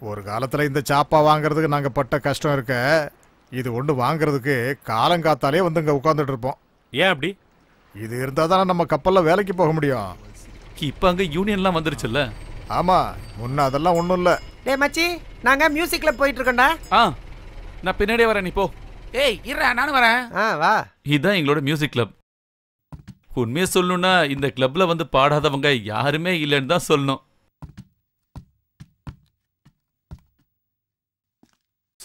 ஒரு காலத்துல இந்த சாப்பா வாங்குறதுக்கு நாங்க பட்ட கஷ்டம் இருக்க இது ஒன்று வாங்குறதுக்கு காலங்காத்தாலே வந்து இங்க உட்காந்துட்டு இருப்போம். ஏன் அப்படி? இது இருந்தா தானே நம்ம கப்பல்ல வேலைக்கு போக முடியும். இப்ப அங்க யூனியன்லாம் வந்துருச்சுல்ல? ஆமா முன்ன அதெல்லாம் ஒன்றும் இல்லை. டே மச்சி நாங்க மியூசிக் கிளப் போயிட்டு இருக்கோம்டா ஆ நான் பின்னாடியே வரேன் நீ போ. ஏய் இருடா நானும் வரேன். ஆ வா. இதுதான் எங்களோட மியூசிக் கிளப். உண்மையை சொல்லணும்னா இந்த கிளப்ல வந்து பாடாதவங்க யாருமே இல்லைன்னு தான் சொல்லணும்.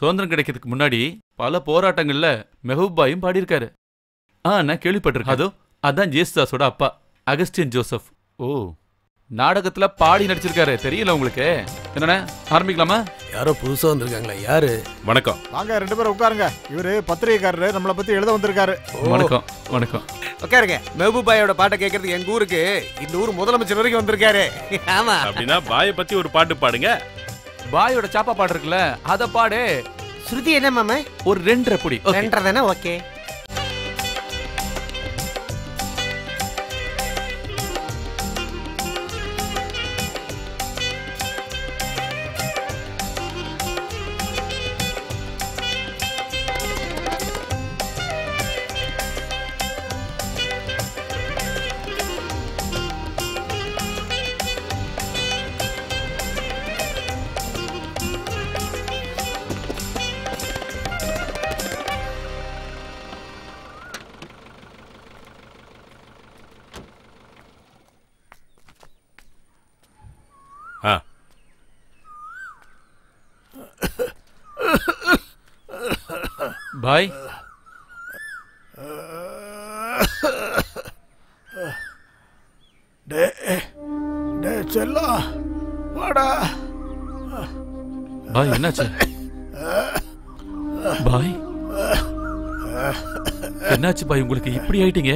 சுதந்திரம் கிடைக்கிறதுக்கு முன்னாடி பல போராட்டங்கள்ல மெஹபூபாயும் பாடியிருக்காரு. ஆ நான் கேள்விப்பட்டிருக்கேன். அதோ அதான் ஜேசுதாஸோட அப்பா அகஸ்டின் ஜோசப். ஓ நாடகத்துல பாடி நடிச்சிருக்காரு. தெரியல உங்களுக்கு. என்னண்ணே ஆரம்பிக்கலாமா? யாரோ புதுசா வந்திருக்காங்களா யாரு? வணக்கம். வாங்க ரெண்டு பேரும் உட்காருங்க. இவரு பத்திரிகைக்காரரு நம்மளை பத்தி எழுத வந்திருக்காரு. வணக்கம் வணக்கம். உட்காருங்க. மெஹபூபாயோட பாட்டை கேட்கறதுக்கு எங்க ஊருக்கு இந்த ஊர் முதலமைச்சர் வரைக்கும் வந்திருக்காரு. ஆமா. அப்படின்னா பாயை பத்தி ஒரு பாட்டு பாடுங்க. பாயோட சாப்பா பாடு இருக்குல்ல அத பாடு. ஸ்ருதி என்ன மாமா? ஒரு ரெண்டரை புடி. ரெண்டரை ஓகே. भाई दे दे चलो बड़ा भाई என்னாச்சு பாய் என்னாச்சு பாய் உங்களுக்கு இப்படி ஆயிட்டீங்க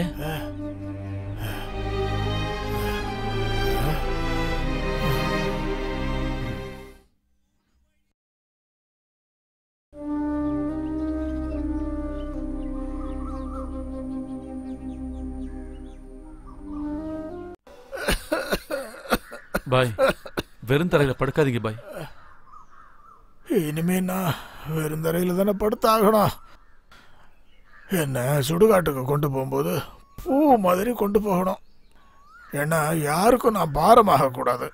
பாய். வெறும் தரையில படுக்காதீங்க பாய். இனிமே நான் வெறும் தரையில தானே படுத்தாகணும். என்ன சுடுகாட்டுக்கு கொண்டு போகும்போது பூ மாதிரி கொண்டு போகணும். ஏன்னா யாருக்கும் நான் பாரமாக கூடாது.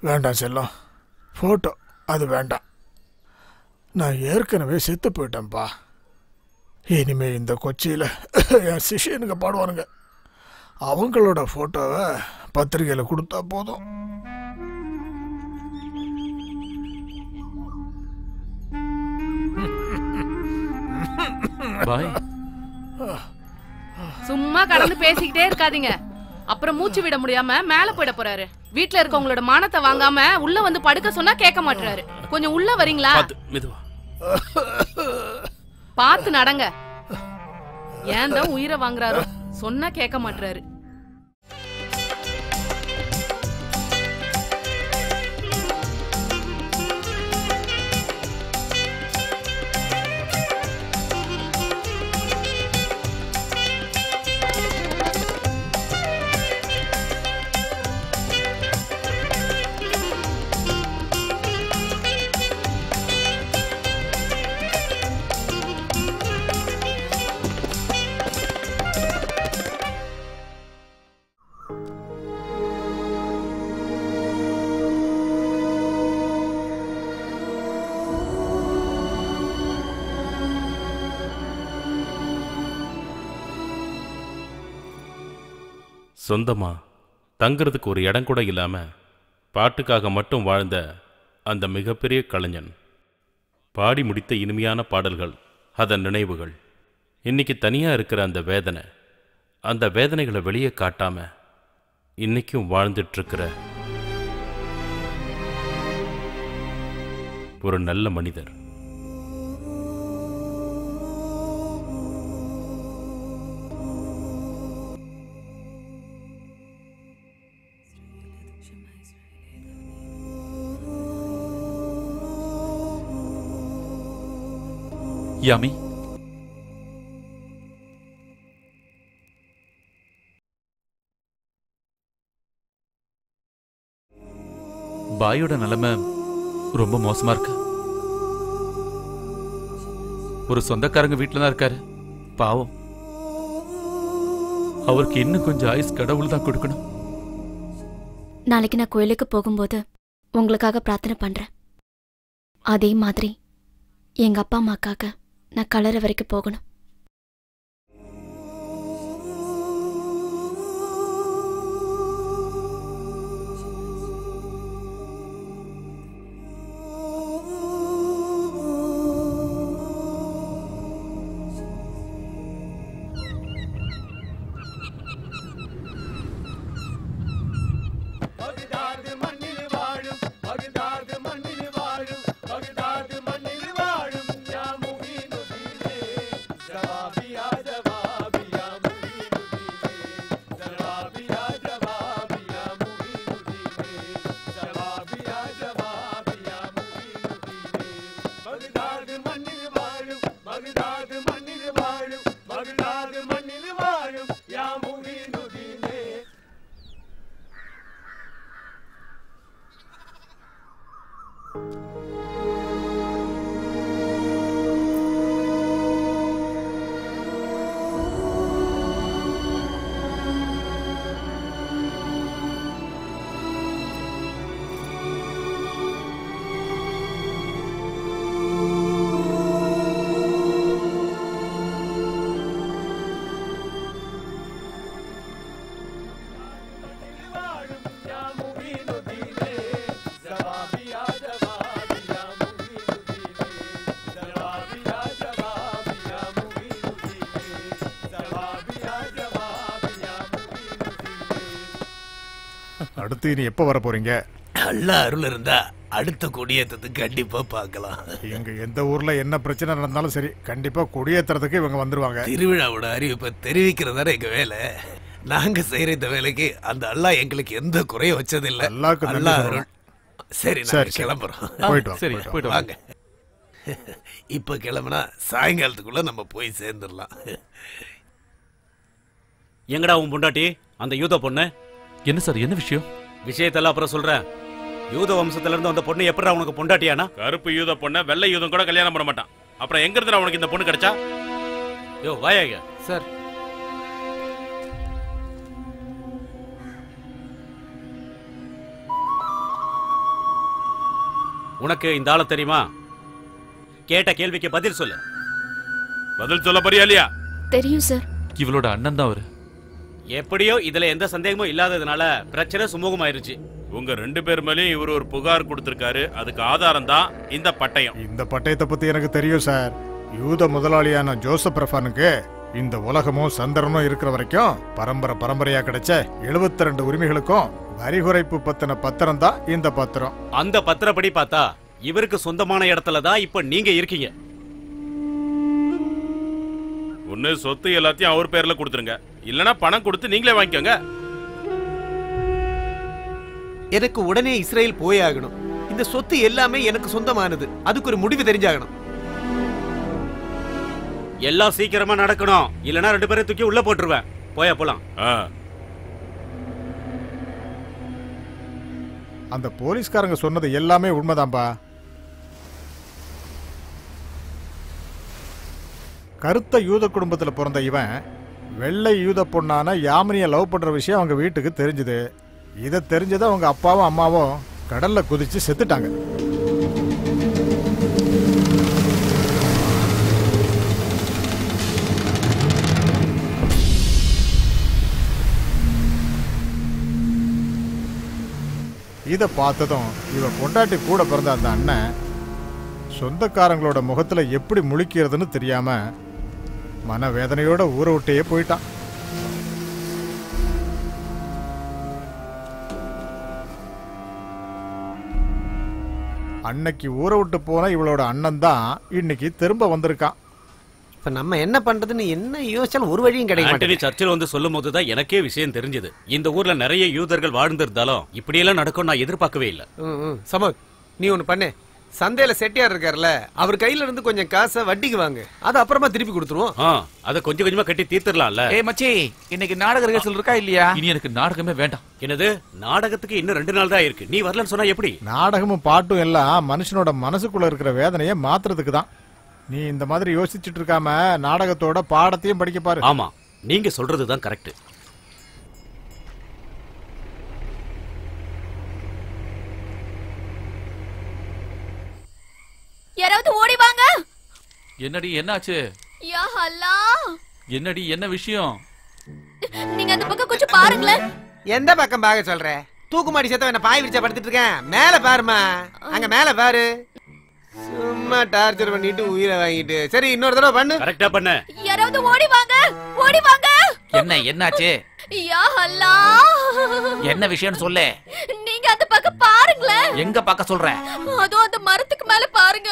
வேண்டாம் செல்லம். ஃபோட்டோ அது வேண்டாம். நான் ஏற்கனவே செத்து போயிட்டேன்ப்பா இனிமே இந்த கொச்சியில் என் சிஷியனுக்கு பாடுவானுங்க. அவங்களோட ஃபோட்டோவை பத்திரிகையில் கொடுத்தா போதும். பாய். சும்மா கடந்து பேசிக்கிட்டே இருக்காதீங்க. அப்புறம் மூச்சு விட முடியாம மேல போயிட போறாரு. வீட்ல இருக்கவங்களோட மானத்தை வாங்காம உள்ள வந்து படுக்க சொன்னா கேட்க மாட்டாரு கொஞ்சம் உள்ள வரீங்களா? மெதுவா. பார்த்து நடங்க. ஏன் தான் உயிரை வாங்குறாரோ? சொன்னா கேட்க மாட்டாரு சொந்தமா? தங்குறதுக்கு ஒரு இடம் கூட இல்லாமல் பாட்டுக்காக மட்டும் வாழ்ந்த அந்த மிகப்பெரிய கலைஞன். பாடி முடித்த இனிமையான பாடல்கள் அதன் நினைவுகள். இன்றைக்கி தனியாக இருக்கிற அந்த வேதனை அந்த வேதனைகளை வெளியே காட்டாமல் இன்றைக்கும் வாழ்ந்துட்டுருக்கிற ஒரு நல்ல மனிதர். யாமி பாயோட நிலைமை ரொம்ப மோசமா இருக்கு. ஒரு சொந்தக்காரங்க வீட்டில் தான் இருக்காரு. பாவம். அவருக்கு இன்னும் கொஞ்சம் ஆயுஸ் கடவுள் தான் கொடுக்கணும். நாளைக்கு நான் கோயிலுக்கு போகும்போது உங்களுக்காக பிரார்த்தனை பண்றேன். அதே மாதிரி எங்க அப்பா அம்மாக்காக. நான் கலர வரைக்கும் போகணும். அடுத்து இனி எப்போ வர போறீங்க? நல்ல அருள் இருந்தா அடுத்த கொடியேற்றத்துக்கு கண்டிப்பா பார்க்கலாம். எங்க எந்த ஊர்ல என்ன பிரச்சனை நடந்தாலும் சரி கண்டிப்பா கொடியேத்துறதுக்கு இவங்க வந்துருவாங்க. திருவிழாவோட அறிவிப்பை தெரிவிக்கிறதானே எங்க வேலை? நாங்க செய்யற இந்த வேலைக்கு அந்த அல்லாஹ் எங்களுக்கு எந்த குறையும் வச்சதில்லை. அல்லாஹ்க்கு சொல்லணும். அருள். சரி சரி. கிளம்புறோம். போயிட்டு சரி, போயிட்டு போயிட்டு வாங்க. இப்ப கிளம்புனா சாயங்காலத்துக்குள்ள நம்ம போய் சேர்ந்துடலாம். எங்கடா உன் பொண்டாட்டி? அந்த யூத பொண்ணு? என்ன சார் என்ன விஷயம்? விஷயத்தெல்லாம் அப்புறம் சொல்றேன். யூத வம்சத்துல இருந்து அந்த பொண்ணு எப்படிடா உனக்கு பொண்டாட்டியானா? கருப்பு யூத பொண்ண வெள்ளை யூதம் கூட கல்யாணம் பண்ண மாட்டான். அப்புறம் எங்க இருந்து உனக்கு இந்த பொண்ணு கிடைச்சா? யோ வாயா சார். உனக்கு இந்த ஆளை தெரியுமா? கேட்ட கேள்விக்கு பதில் சொல்லு. பதில் சொல்ல போறியா இல்லையா? தெரியும் சார். இவளோட அண்ணன் தான் அவரு. எப்படியோ இதுல எந்த சந்தேகமும் இல்லாததுனால பிரச்சனை சுமூகமாயிருச்சு. உங்க ரெண்டு பேர் மேலயும் இவர் ஒரு புகார் கொடுத்திருக்காரு. அதுக்கு ஆதாரம் தான் இந்த பட்டயம். இந்த பட்டயத்தை பத்தி எனக்கு தெரியும் சார். யூத முதலாளியான ஜோசப் ரஃபானுக்கு இந்த உலகமும் சந்திரனும் இருக்கிற வரைக்கும் பரம்பரை பரம்பரையா கிடைச்ச 72 ரெண்டு உரிமைகளுக்கும் வரி குறைப்பு பத்தின பத்திரம் தான் இந்த பத்திரம். அந்த பத்திரப்படி பார்த்தா இவருக்கு சொந்தமான இடத்துல தான் இப்ப நீங்க இருக்கீங்க. ஒண்ணு சொத்து எல்லாத்தையும் அவர் பேர்ல கொடுத்துருங்க. இல்லனா பணம் கொடுத்து நீங்களே வாங்கிக்கோங்க. எனக்கு உடனே இஸ்ரேல் போயாகணும் இந்த சொத்து எல்லாமே எனக்கு சொந்தமானது. அதுக்கு ஒரு முடிவு தெரிஞ்சாகணும். எல்லாம் சீக்கிரமா நடக்கணும். இல்லனா ரெண்டு பேரும் தூக்கி உள்ள போட்டுருவேன். போயா போலாம். அந்த போலீஸ்காரங்க சொன்னது எல்லாமே உண்மைதான்பா. கருத்த யூத குடும்பத்துல பிறந்த இவன் வெள்ளை யூத பொண்ணான யாமினியை லவ் பண்ணுற விஷயம் அவங்க வீட்டுக்கு தெரிஞ்சுது. இதை தெரிஞ்சதை அவங்க அப்பாவும் அம்மாவும் கடலில் குதித்து செத்துட்டாங்க. இதை பார்த்ததும் இவ பொண்டாட்டி கூட பிறந்த அந்த அண்ணன் சொந்தக்காரங்களோட முகத்தில் எப்படி முழிக்கிறதுன்னு தெரியாமல் மனவேதனையோட ஊரை விட்டே போயிட்டான். அன்னைக்கு ஊரை விட்டு போன இவளோட அண்ணன் தான் இன்னைக்கு திரும்ப வந்திருக்கான். இப்ப நம்ம என்ன பண்றதுன்னு என்ன யோசிச்சாலும் ஒரு வழியும் கிடைக்க மாட்டேங்குது. சர்ச்சில் வந்து சொல்லும் போதுதான் எனக்கே விஷயம் தெரிஞ்சது. இந்த ஊர்ல நிறைய யூதர்கள் வாழ்ந்திருந்தாலும் இப்படியெல்லாம் நடக்கும் நான் எதிர்பார்க்கவே இல்லை. ம், ம். சமத் நீ ஒண்ணு பண்ணு. சந்தையில செட்டியார் இருக்காருல்ல அவர் கையில இருந்து கொஞ்சம் காசை வட்டிக்கு வாங்கு. அது அப்புறமா திருப்பி கொடுத்துருவோம். ஆ அத கொஞ்சம் கொஞ்சமா கட்டி தீர்த்திடலாம்ல. ஏய் மச்சி இன்னைக்கு நாடக ரிஹர்சல் இருக்கா இல்லையா? இனி எனக்கு நாடகமே வேண்டாம். என்னது? நாடகத்துக்கு இன்னும் ரெண்டு நாள் தான் இருக்கு. நீ வரலன்னு சொன்னா எப்படி? நாடகமும் பாட்டும் எல்லாம் மனுஷனோட மனசுக்குள்ள இருக்கிற வேதனையை மாத்துறதுக்கு தான் நீ இந்த மாதிரி யோசிச்சுட்டு இருக்காம நாடகத்தோட பாடத்தையும் படிக்க பாரு. ஆமா நீங்க சொல்றதுதான் கரெக்ட் யாராவது ஓடி வாங்க. என்னடி என்னாச்சு? யா அல்லா என்னடி என்ன விஷயம்? நீங்க அந்த பக்கம் கொஞ்சம் பாருங்களேன். எந்த பக்கம் பார்க்க சொல்ற? தூக்குமாடி சேர்த்த என்ன பாய் விரிச்சா படுத்துட்டு இருக்கேன். மேல பாருமா அங்க மேல பாரு. சும்மா டார்ச்சர் பண்ணிட்டு உயிரை வாங்கிட்டு. சரி இன்னொரு தடவை பண்ணு. கரெக்டா பண்ண. யாராவது ஓடி வாங்க ஓடி வாங்க. என்ன என்னாச்சு? யா அல்லா. என்ன விஷயம்னு சொல்லு. நீங்க அந்த பக்கம் பாருங்களேன். எங்க பார்க்க சொல்ற? அதுவும் அந்த மரத்துக்கு மேல பாருங்க.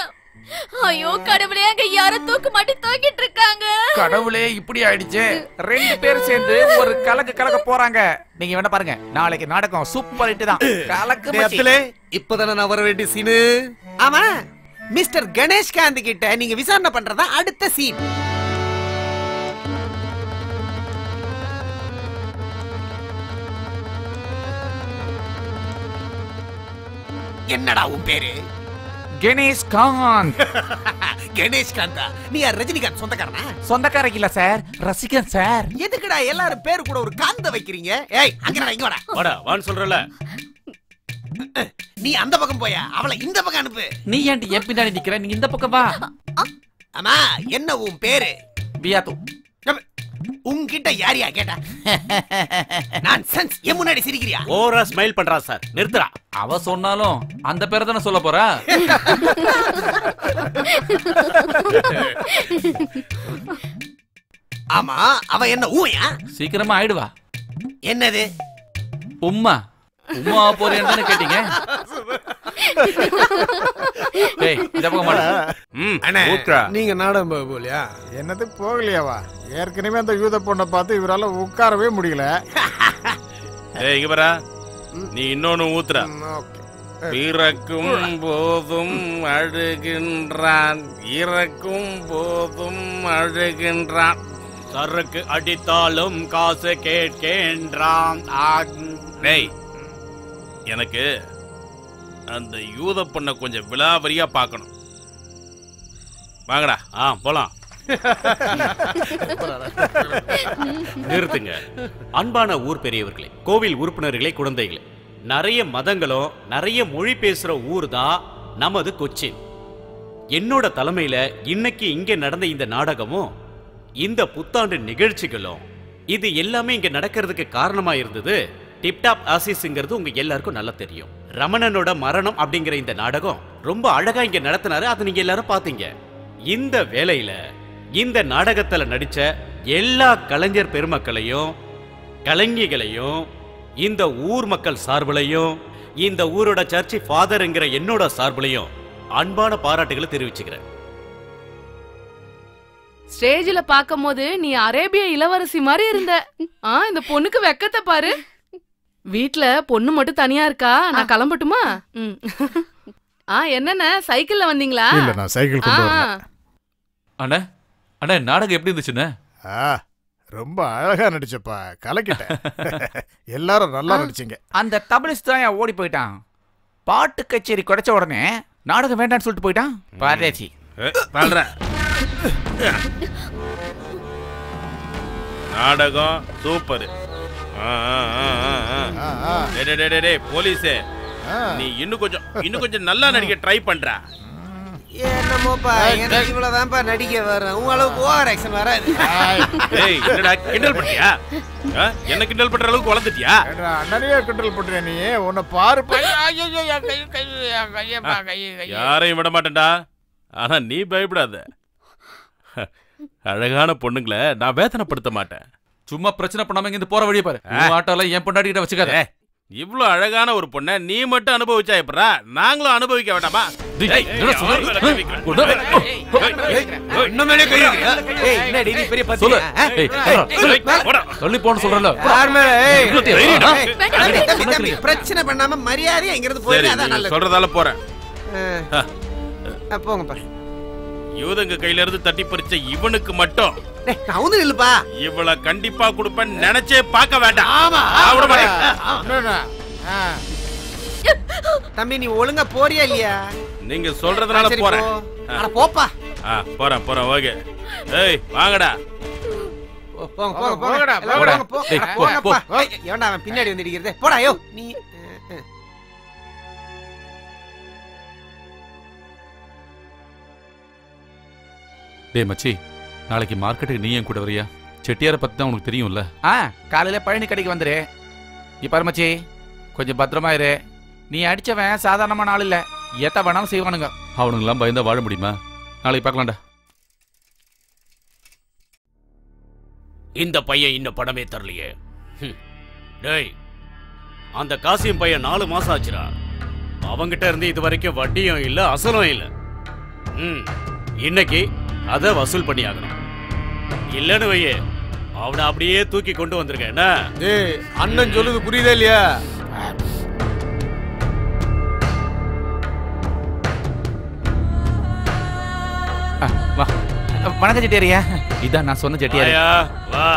ஐயோ கடவுளே அங்க யாரோ தூக்கு மாட்டி தூக்கிட்டு இருக்காங்க. கடவுளே இப்படி ஆயிடுச்சு. ரெண்டு பேரும் சேர்ந்து ஒரு கலக்கு கலக்க போறாங்க. நீங்க வேணா பாருங்க. நாளைக்கு நாடகம் சூப்பர் ஹிட் தான். கலக்கு மச்சி. நேரத்துல இப்பதானே நான் வர வேண்டிய சீனு ஆமா. மிஸ்டர் கணேஷ் காந்த் கிட்ட நீங்க விசாரணை பண்றதா அடுத்த சீன் என்னடா உன் பேரு? கணேஷ் காந்த் *laughs* கணேஷ் காந்தா. நீ யார் ரஜினிகாந்த் சொந்தக்காரனா? சொந்தக்காரங்க இல்ல சார் ரசிகன் சார். எதுக்குடா எல்லாரும் பேரு கூட ஒரு காந்த வைக்கிறீங்க? ஏய் அங்கடா இங்க வாடா. வாடா வான்னு சொல்றல. நீ அந்த பக்கம் போயா? அவளை இந்த பக்கம் அனுப்பு. நீ ஏன்டி என் பின்னாடி நிக்கிற? நீ இந்த பக்கம் வா. அம்மா என்ன உன் பேரு? பியாத்து உன்கிட்ட யாரியா கேட்டா? நான் சென்ஸ் என் முன்னாடி சிரிக்கிறியா? ஓவரா ஸ்மைல் பண்றா சார் நிறுத்துறா. அவ சொன்னாலும் அந்த பேரை தானே சொல்ல போறா? ஆமா அவ என்ன ஊயா சீக்கிரமா ஆயிடுவா. என்னது? உம்மா. உம்மா போறேன்னு தானே கேட்டீங்க. டேய் இத பக்கம் மாடா ம். அண்ணே. ஊத்துடா. நீங்க நாடகம் போக போலியா? என்னது போகலையாவா? ஏற்கனவே அந்த யூத பொண்ணை பார்த்து இவரால உட்காரவே முடியல. ஏய் இங்க பாரா. நீ இன்னொன்னு ஊத்துற. பிறக்கும் போதும் அழுகின்றான். இறக்கும் போதும் அழுகின்றான். சருக்கு அடித்தாலும் காசு கேட்கின்றான். டேய் எனக்கு அந்த யூத பொண்ணை கொஞ்சம் விலாவரியா பார்க்கணும். வாங்கடா. ஆ போலாம். நிறுத்துங்க. அன்பான ஊர் பெரியவர்களே கோவில் உறுப்பினர்களே குழந்தைகளே நிறைய மதங்களும் நிறைய மொழி பேசுற ஊர் தான் நமது கொச்சின் என்னோட தலைமையில இன்னைக்கு இங்க நடந்த இந்த நாடகமும் இந்த புத்தாண்டு நிகழ்ச்சிகளும் இது எல்லாமே இங்க நடக்கிறதுக்கு காரணமா இருந்தது டிப்டாப் ஆசிஸ்ங்கிறது உங்க எல்லாருக்கும் நல்லா தெரியும். ரமணனோட மரணம் அப்படிங்கிற இந்த நாடகம் ரொம்ப அழகா இங்க நடத்தினாரு. அதை நீங்க எல்லாரும் பாத்தீங்க இந்த வேலையில இந்த நாடகத்துல நடிச்ச எல்லா கலைஞர் பெருமக்களையும் கலைஞிகளையும் இந்த ஊர் மக்கள் சார்பிலையும் இந்த ஊரோட சர்ச்சி ஃபாதர்ங்கிற என்னோட சார்பிலையும் அன்பான பாராட்டுகளை தெரிவிச்சுக்கிறேன். ஸ்டேஜ்ல பாக்கும்போது நீ அரேபிய இளவரசி மாதிரி இருந்த. ஆ இந்த பொண்ணுக்கு வெக்கத்தை பாரு. வீட்ல பொண்ணு மட்டும் தனியா இருக்கா? நான் கிளம்பட்டுமா? ம். ஆ என்னண்ணே சைக்கிள்ல வந்தீங்களா? இல்ல நான் சைக்கிள் கொண்டு ஆ, வரல. அண்ணே அண்ணே நாடகம் எப்படி இருந்துச்சுண்ணே ஆ ரொம்ப அழகா நடிச்சப்பா. கலக்கிட்டேன். *laughs* எல்லாரும் நல்லா நடிச்சீங்க. அந்த தபிலிஸ்ட் தான் ஏன் ஓடி போயிட்டான்? பாட்டு கச்சேரி குறைச்ச உடனே நாடகம் வேண்டாம்னு சொல்லிட்டு போயிட்டான்? வாழ்ற. *laughs* நாடகம் சூப்பர். போலீஸே. நீ இன்னும் கொஞ்சம் இன்னும் கொஞ்சம் நல்லா நடிக்க ட்ரை பண்ற. என்னமோப்பா எனக்கு இவ்வளவுதான்ப்பா நடிக்க வரும் உங்க அளவுக்கு ஓவர் ஆக்ஷன் வராது. ஏய். என்னடா கிண்டல் பண்ணியா ஆ? என்ன கிண்டல் பண்ற அளவுக்கு வளர்ந்துட்டியா? அண்ணனையே கிண்டல் பண்றியா நீ? உன்னை பாரு பாரு. யாரையும் விட மாட்டேன்டா. ஆனா நீ பயப்படாத. அழகான பொண்ணுங்களை நான் வேதனைப்படுத்த மாட்டேன். சும்மா பிரச்சனை பண்ணாம இங்க போற வழியை பாரு. உன் ஆட்டோல என் பொண்டாட்டி கிட்ட வச்சுக்காத இவ்ளோ அழகான ஒரு பொண்ணை நீ மட்டும் அனுபவிச்சா எப்படா? நாங்களும் அனுபவிக்க வேண்டாமா? பிரச்சனை பண்ணாம மரியாதையா இங்கிருந்து போறேன். ஆ, போங்கப்பா. யூதங்க கையில இருந்து தட்டி பறிச்ச இவனுக்கு மட்டும். டேய், நவுந்து நில்லுப்பா. இவள கண்டிப்பா கொடுப்பேன் நினைச்சே பார்க்க வேண்டாம். ஆமா. தம்பி நீ ஒழுங்கா போறியா இல்லையா? நீங்க சொல்றதுனால போறேன். போ. அட போப்பா. ஆ, போறேன் போறேன் ஓகே. ஏய் வாங்கடா. போ, போங்க போங்க போங்கடா போங்கடா, போ. போ. ஏய், எவன்டா அவன் பின்னாடி வந்து இடிக்கிறது போடா யோ நீ டேய் மச்சி நாளைக்கு மார்க்கெட்டுக்கு நீ என் கூட வரியா? செட்டியாரை பத்தி தான் உனக்கு தெரியும்ல. ஆ காலையில பழனி கடைக்கு வந்துரு. இப்ப பாரு மச்சி கொஞ்சம் பத்திரமா இரு. நீ அடிச்சவன் சாதாரணமான ஆள் இல்ல. எத்த வேணாலும் செய்வானுங்க. அவனுங்கெல்லாம் பயந்தா வாழ முடியுமா? நாளைக்கு பார்க்கலாம்டா. இந்த பையன் இன்னும் பணமே தரலையே. டேய் அந்த காசியம் பையன் நாலு மாசம் ஆச்சுடா. அவங்கிட்ட இருந்து இது வரைக்கும் வட்டியும் இல்ல அசலும் இல்ல. ம் இன்னைக்கு அதை வசூல் பண்ணி ஆகணும் இல்லன்னு வையே அவனை அப்படியே தூக்கி கொண்டு வந்திருக்கேன் என்ன? டேய் அண்ணன் சொல்லுது புரியுதா இல்லையா? ஆ, வா. வணக்கம் செட்டியாரியா. இதான் நான் சொன்ன செட்டியாரி. வாயா, வா.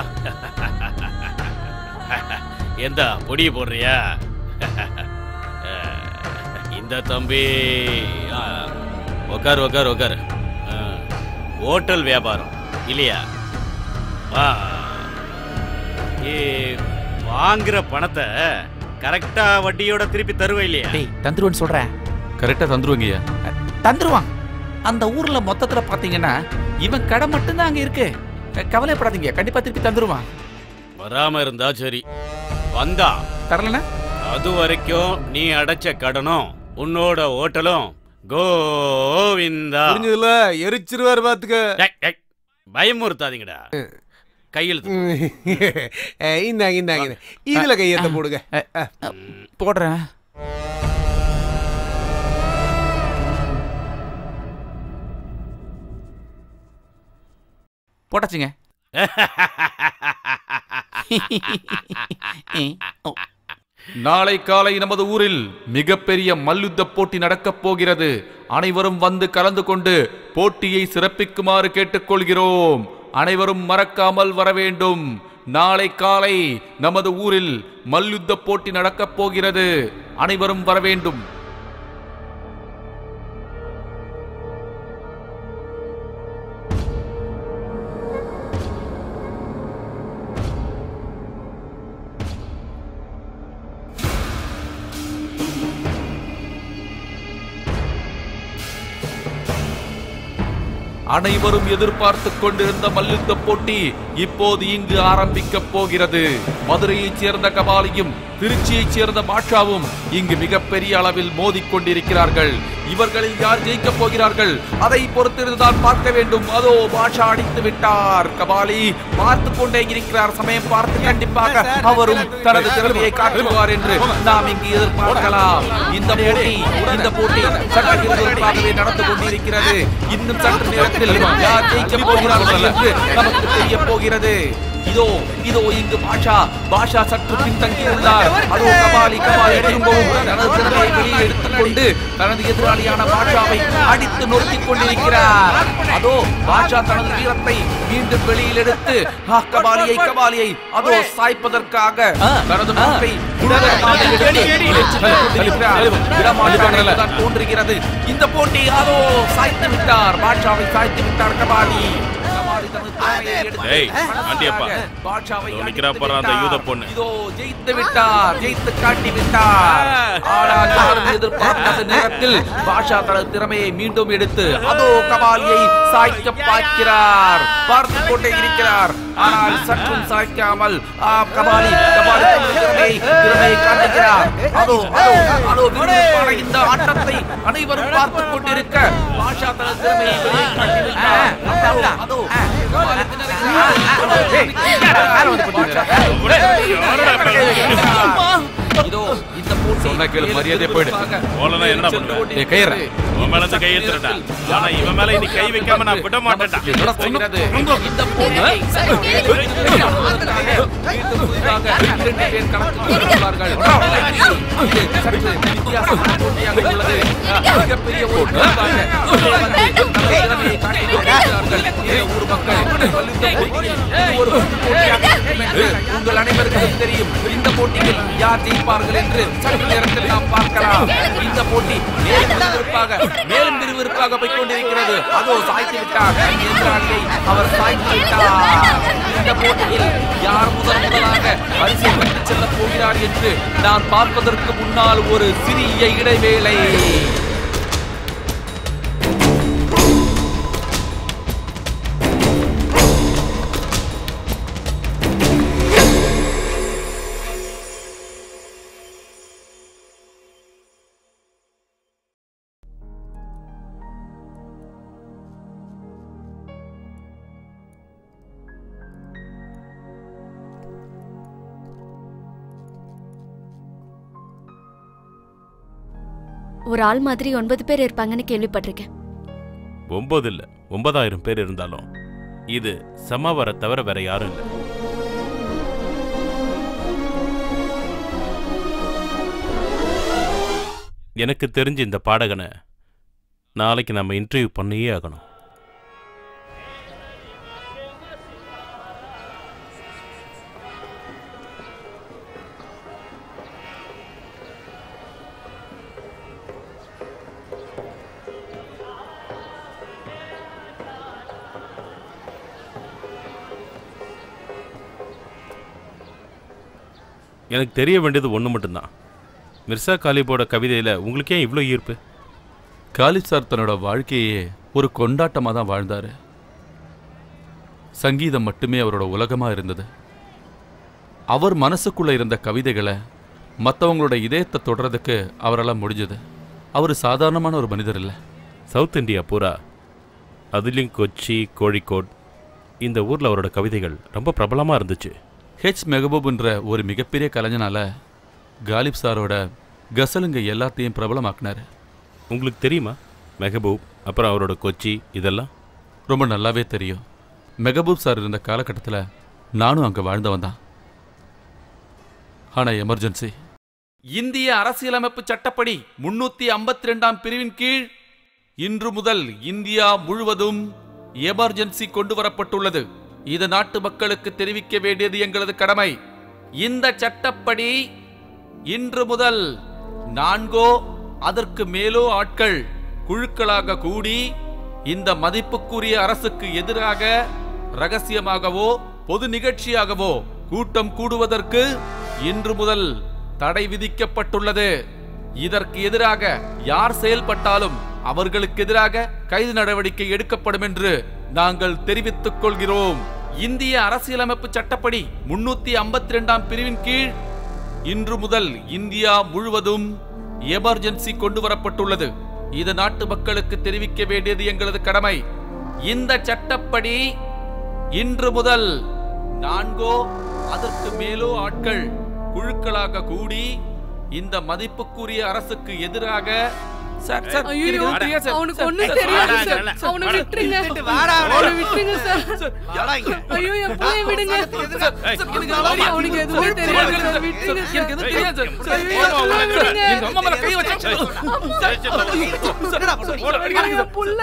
எந்த பொடி போடுறியா? இந்த தம்பி ஆ, உக்கார் உக்கார் உக்கார். ஹோட்டல் வியாபாரம். இல்லையா? வா. ஏ, வாங்குற பணத்தை கரெக்டா வட்டியோட திருப்பி தருவேன் இல்லையா? டேய் தந்துருவேன்னு சொல்றேன். கரெக்டா தந்துருவீங்கய்யா தந்துருவான் அந்த ஊர்ல மொத்தத்துல பாத்தீங்கன்னா இவன் கடை மட்டும்தான் அங்க இருக்கு. கவலைப்படாதீங்க. கண்டிப்பா திருப்பி தந்துருவான். வராம இருந்தா சரி. வந்தா. தரலனா அது வரைக்கும் நீ அடைச்ச கடனும் உன்னோட ஹோட்டலும் கோவிந்தா. புரிஞ்சதுல? எரிச்சிருவாரு பாத்துக்க. பயமுறுத்தாதீங்கடா. கையில் இந்தாங்க இந்தாங்க இதுல கையெழுத்த போடுங்க. போடுறேன். போட்டாச்சுங்க. *laughs* நாளை காலை நமது ஊரில் மிகப்பெரிய மல்யுத்த போட்டி நடக்கப் போகிறது. அனைவரும் வந்து கலந்து கொண்டு போட்டியை சிறப்பிக்குமாறு கேட்டுக்கொள்கிறோம். அனைவரும் மறக்காமல் வர வேண்டும். நாளை காலை நமது ஊரில் மல்யுத்த போட்டி நடக்கப் போகிறது. அனைவரும் வர வேண்டும். அனைவரும் எதிர்பார்த்துக் கொண்டிருந்த மல்யுத்த போட்டி இப்போது இங்கு ஆரம்பிக்கப் போகிறது. மதுரையைச் சேர்ந்த கபாலியும் திருச்சியைச் சேர்ந்த மாஷாவும் இங்கு மிகப்பெரிய அளவில் மோதிக் கொண்டிருக்கிறார்கள். இவர்களில் யார் ஜெயிக்கப் போகிறார்கள்? அதை பொறுத்திருந்துதான் பார்க்க வேண்டும். அதோ மாஷா அடித்து விட்டார். கபாலி பார்த்து கொண்டே இருக்கிறார். சமயம் பார்த்து கண்டிப்பாக அவரும் தனது திறமையை காட்டுவார் என்று நாம் இங்கு எதிர்பார்க்கலாம். இந்த போட்டி இந்த போட்டி சற்று விறுவிறுப்பாகவே நடந்து கொண்டிருக்கிறது. இன்னும் சற்று நேரத்தில் யார் ஜெயிக்கப் போகிறார்கள் என்று நமக்கு தெரிய போகிறது. இதோ இதோ இங்கு பாஷா பாஷா சற்று பின்தங்கியுள்ளார். அதோ கபாலி கபாலி திரும்பவும் தனது திறமையை வெளியே எடுத்துக்கொண்டு தனது எதிராளியான பாஷாவை அடித்து நொறுக்கிக் கொண்டிருக்கிறார். அதோ பாஷா தனது வீரத்தை மீண்டும் வெளியில் எடுத்து கபாலியை கபாலியை. அதோ சாய்ப்பதற்காக தனது முகத்தை தோன்றுகிறது. இந்த போட்டி அதோ சாய்த்து விட்டார். பாஷாவை சாய்த்து விட்டார் கபாலி. கபாலி தனது திறமையை எடுத்து டேய், ஆண்டியப்பா. பாட்ஷாவை இதோ நிக்கிறா அடித்து பாரு அந்த விட்டார். யூத பொண்ணு. இதோ ஜெயித்து விட்டார் ஜெயித்து காட்டி விட்டார் ஆனால் யாரும் எதிர்பார்க்காத நேரத்தில் பாஷா தனது திறமையை மீண்டும் எடுத்து அதோ கபாலியை சாய்க்க பார்க்கிறார் பார்த்து கொண்டே இருக்கிறார் ஆனால் சற்றும் சாய்க்காமல் ஆ, கபாலி கபாலி திறமையை திறமையை காட்டுகிறார் அதோ அதோ அதோ இந்த ஆட்டத்தை அனைவரும் பார்த்து கொண்டிருக்க பாஷா தனது திறமையை வெளியே அதோ, இதோ இந்த சொன்னா கேளு, மரியாதையா போயிடு. போலனா என்னடா பண்ணுவ? ஏய், கயிறு. உன் மேல இருந்து கை எடுத்துடா ஆனா இவன் மேல இனி கை வைக்காம நான் விட மாட்டேன்டா என்னடா சொன்னது? இந்த இரண்டு பேர். மிகப்பெரிய ஒரு உங்கள் அனைவருக்கும் தெரியும் இந்த போட்டியில் யார் ஜெயிப்பார்கள் என்று சற்று நேரத்தில் நாம் பார்க்கலாம். இந்த போட்டி மேலும் விறுவிறுப்பாக மேலும் விறுவிறுப்பாக போய் கொண்டிருக்கிறது அதோ சாய்த்து விட்டார். எதிராளியை அவர் சாய்த்து விட்டார். இந்த போட்டியில் யார் முதல் முதலாக பரிசை பெற்றுச் செல்லப் போகிறார் என்று நான் பார்ப்பதற்கு முன்னால் ஒரு சிறிய இடைவேளை. ஒரு ஆள் மாதிரி ஒன்பது பேர் இருப்பாங்கன்னு கேள்விப்பட்டிருக்கேன். ஒன்பது இல்ல ஒன்பதாயிரம் பேர் இருந்தாலும் இது சமாவர தவிர வேற யாரும் இல்லை. எனக்கு தெரிஞ்ச இந்த பாடகனை நாளைக்கு நம்ம இன்டர்வியூ பண்ணியே ஆகணும். எனக்கு தெரிய வேண்டியது ஒன்று மட்டும்தான். மிர்சா காலிபோட கவிதையில் உங்களுக்கு இவ்வளோ ஈர்ப்பு? காலித் சார் தன்னோட வாழ்க்கையே ஒரு கொண்டாட்டமாக தான் வாழ்ந்தாரு. சங்கீதம் மட்டுமே அவரோட உலகமா இருந்தது. அவர் மனசுக்குள்ள இருந்த கவிதைகளை மற்றவங்களோட இதயத்தை தொடர்றதுக்கு அவரால் முடிஞ்சது. அவர் சாதாரணமான ஒரு மனிதர் இல்லை. சவுத் இந்தியா பூரா அதுலேயும் கொச்சி கோழிக்கோட் இந்த ஊரில் அவரோட கவிதைகள் ரொம்ப பிரபலமாக இருந்துச்சு. ஹெச் மெகபூப்ன்ற ஒரு மிகப்பெரிய கலைஞனால காலிப் சாரோட கசலுங்க எல்லாத்தையும் பிரபலமாக்குனாரு. உங்களுக்கு தெரியுமா? மெஹபூப் அப்புறம் அவரோட கொச்சி இதெல்லாம்? ரொம்ப நல்லாவே தெரியும். மெகபூப் சார் இருந்த காலகட்டத்தில் நானும் அங்கே வாழ்ந்தவன் தான். ஆனால் எமர்ஜென்சி. இந்திய அரசியலமைப்பு சட்டப்படி முன்னூத்தி ஐம்பத்தி ரெண்டாம் பிரிவின் கீழ் இன்று முதல் இந்தியா முழுவதும் எமர்ஜென்சி கொண்டு வரப்பட்டுள்ளது. இது நாட்டு மக்களுக்கு தெரிவிக்க வேண்டியது எங்களது கடமை. இந்த சட்டப்படி இன்று முதல் நான்கோ அதற்கு மேலோ ஆட்கள் குழுக்களாக கூடி இந்த மதிப்புக்குரிய அரசுக்கு எதிராக ரகசியமாகவோ பொது நிகழ்ச்சியாகவோ கூட்டம் கூடுவதற்கு இன்று முதல் தடை விதிக்கப்பட்டுள்ளது. இதற்கு எதிராக யார் செயல்பட்டாலும் அவர்களுக்கு எதிராக கைது நடவடிக்கை எடுக்கப்படும் என்று நாங்கள் தெரிவித்துக் கொள்கிறோம். இந்திய அரசியலமைப்பு சட்டப்படி முன்னூத்தி ஐம்பத்தி ரெண்டாம் பிரிவின் கீழ் இன்று முதல் இந்தியா முழுவதும் எமர்ஜென்சி கொண்டு வரப்பட்டுள்ளது இது நாட்டு மக்களுக்கு தெரிவிக்க வேண்டியது எங்களது கடமை. இந்த சட்டப்படி இன்று முதல் நான்கோ அதற்கு மேலோ ஆட்கள் குழுக்களாக கூடி இந்த மதிப்புக்குரிய அரசுக்கு எதிராக சார் சார் ஐயோ, எனக்கு தெரியாது சார். அவனுக்கு சார், ஒண்ணும் சார், தெரியாது வாடா, சார். சார், அவனை வாடா. விட்டுருங்க. இழுத்துட்டு வாடா, வாடா. அவனை விட்டுருங்க சார். வாடா இங்க. ஐயோ, என் பிள்ளைய விடுங்க. சார், எனக்கு தெரியாது. அவனுக்கு எதுவுமே தெரியாது சார். விட்டுருங்க சார். எனக்கு எதுவும் தெரியாது சார். சார், ஐயோ, என் பிள்ளைய விடுங்க. எங்க அம்மா மேல கை வச்சா சார், ஐயோ, என் புள்ள.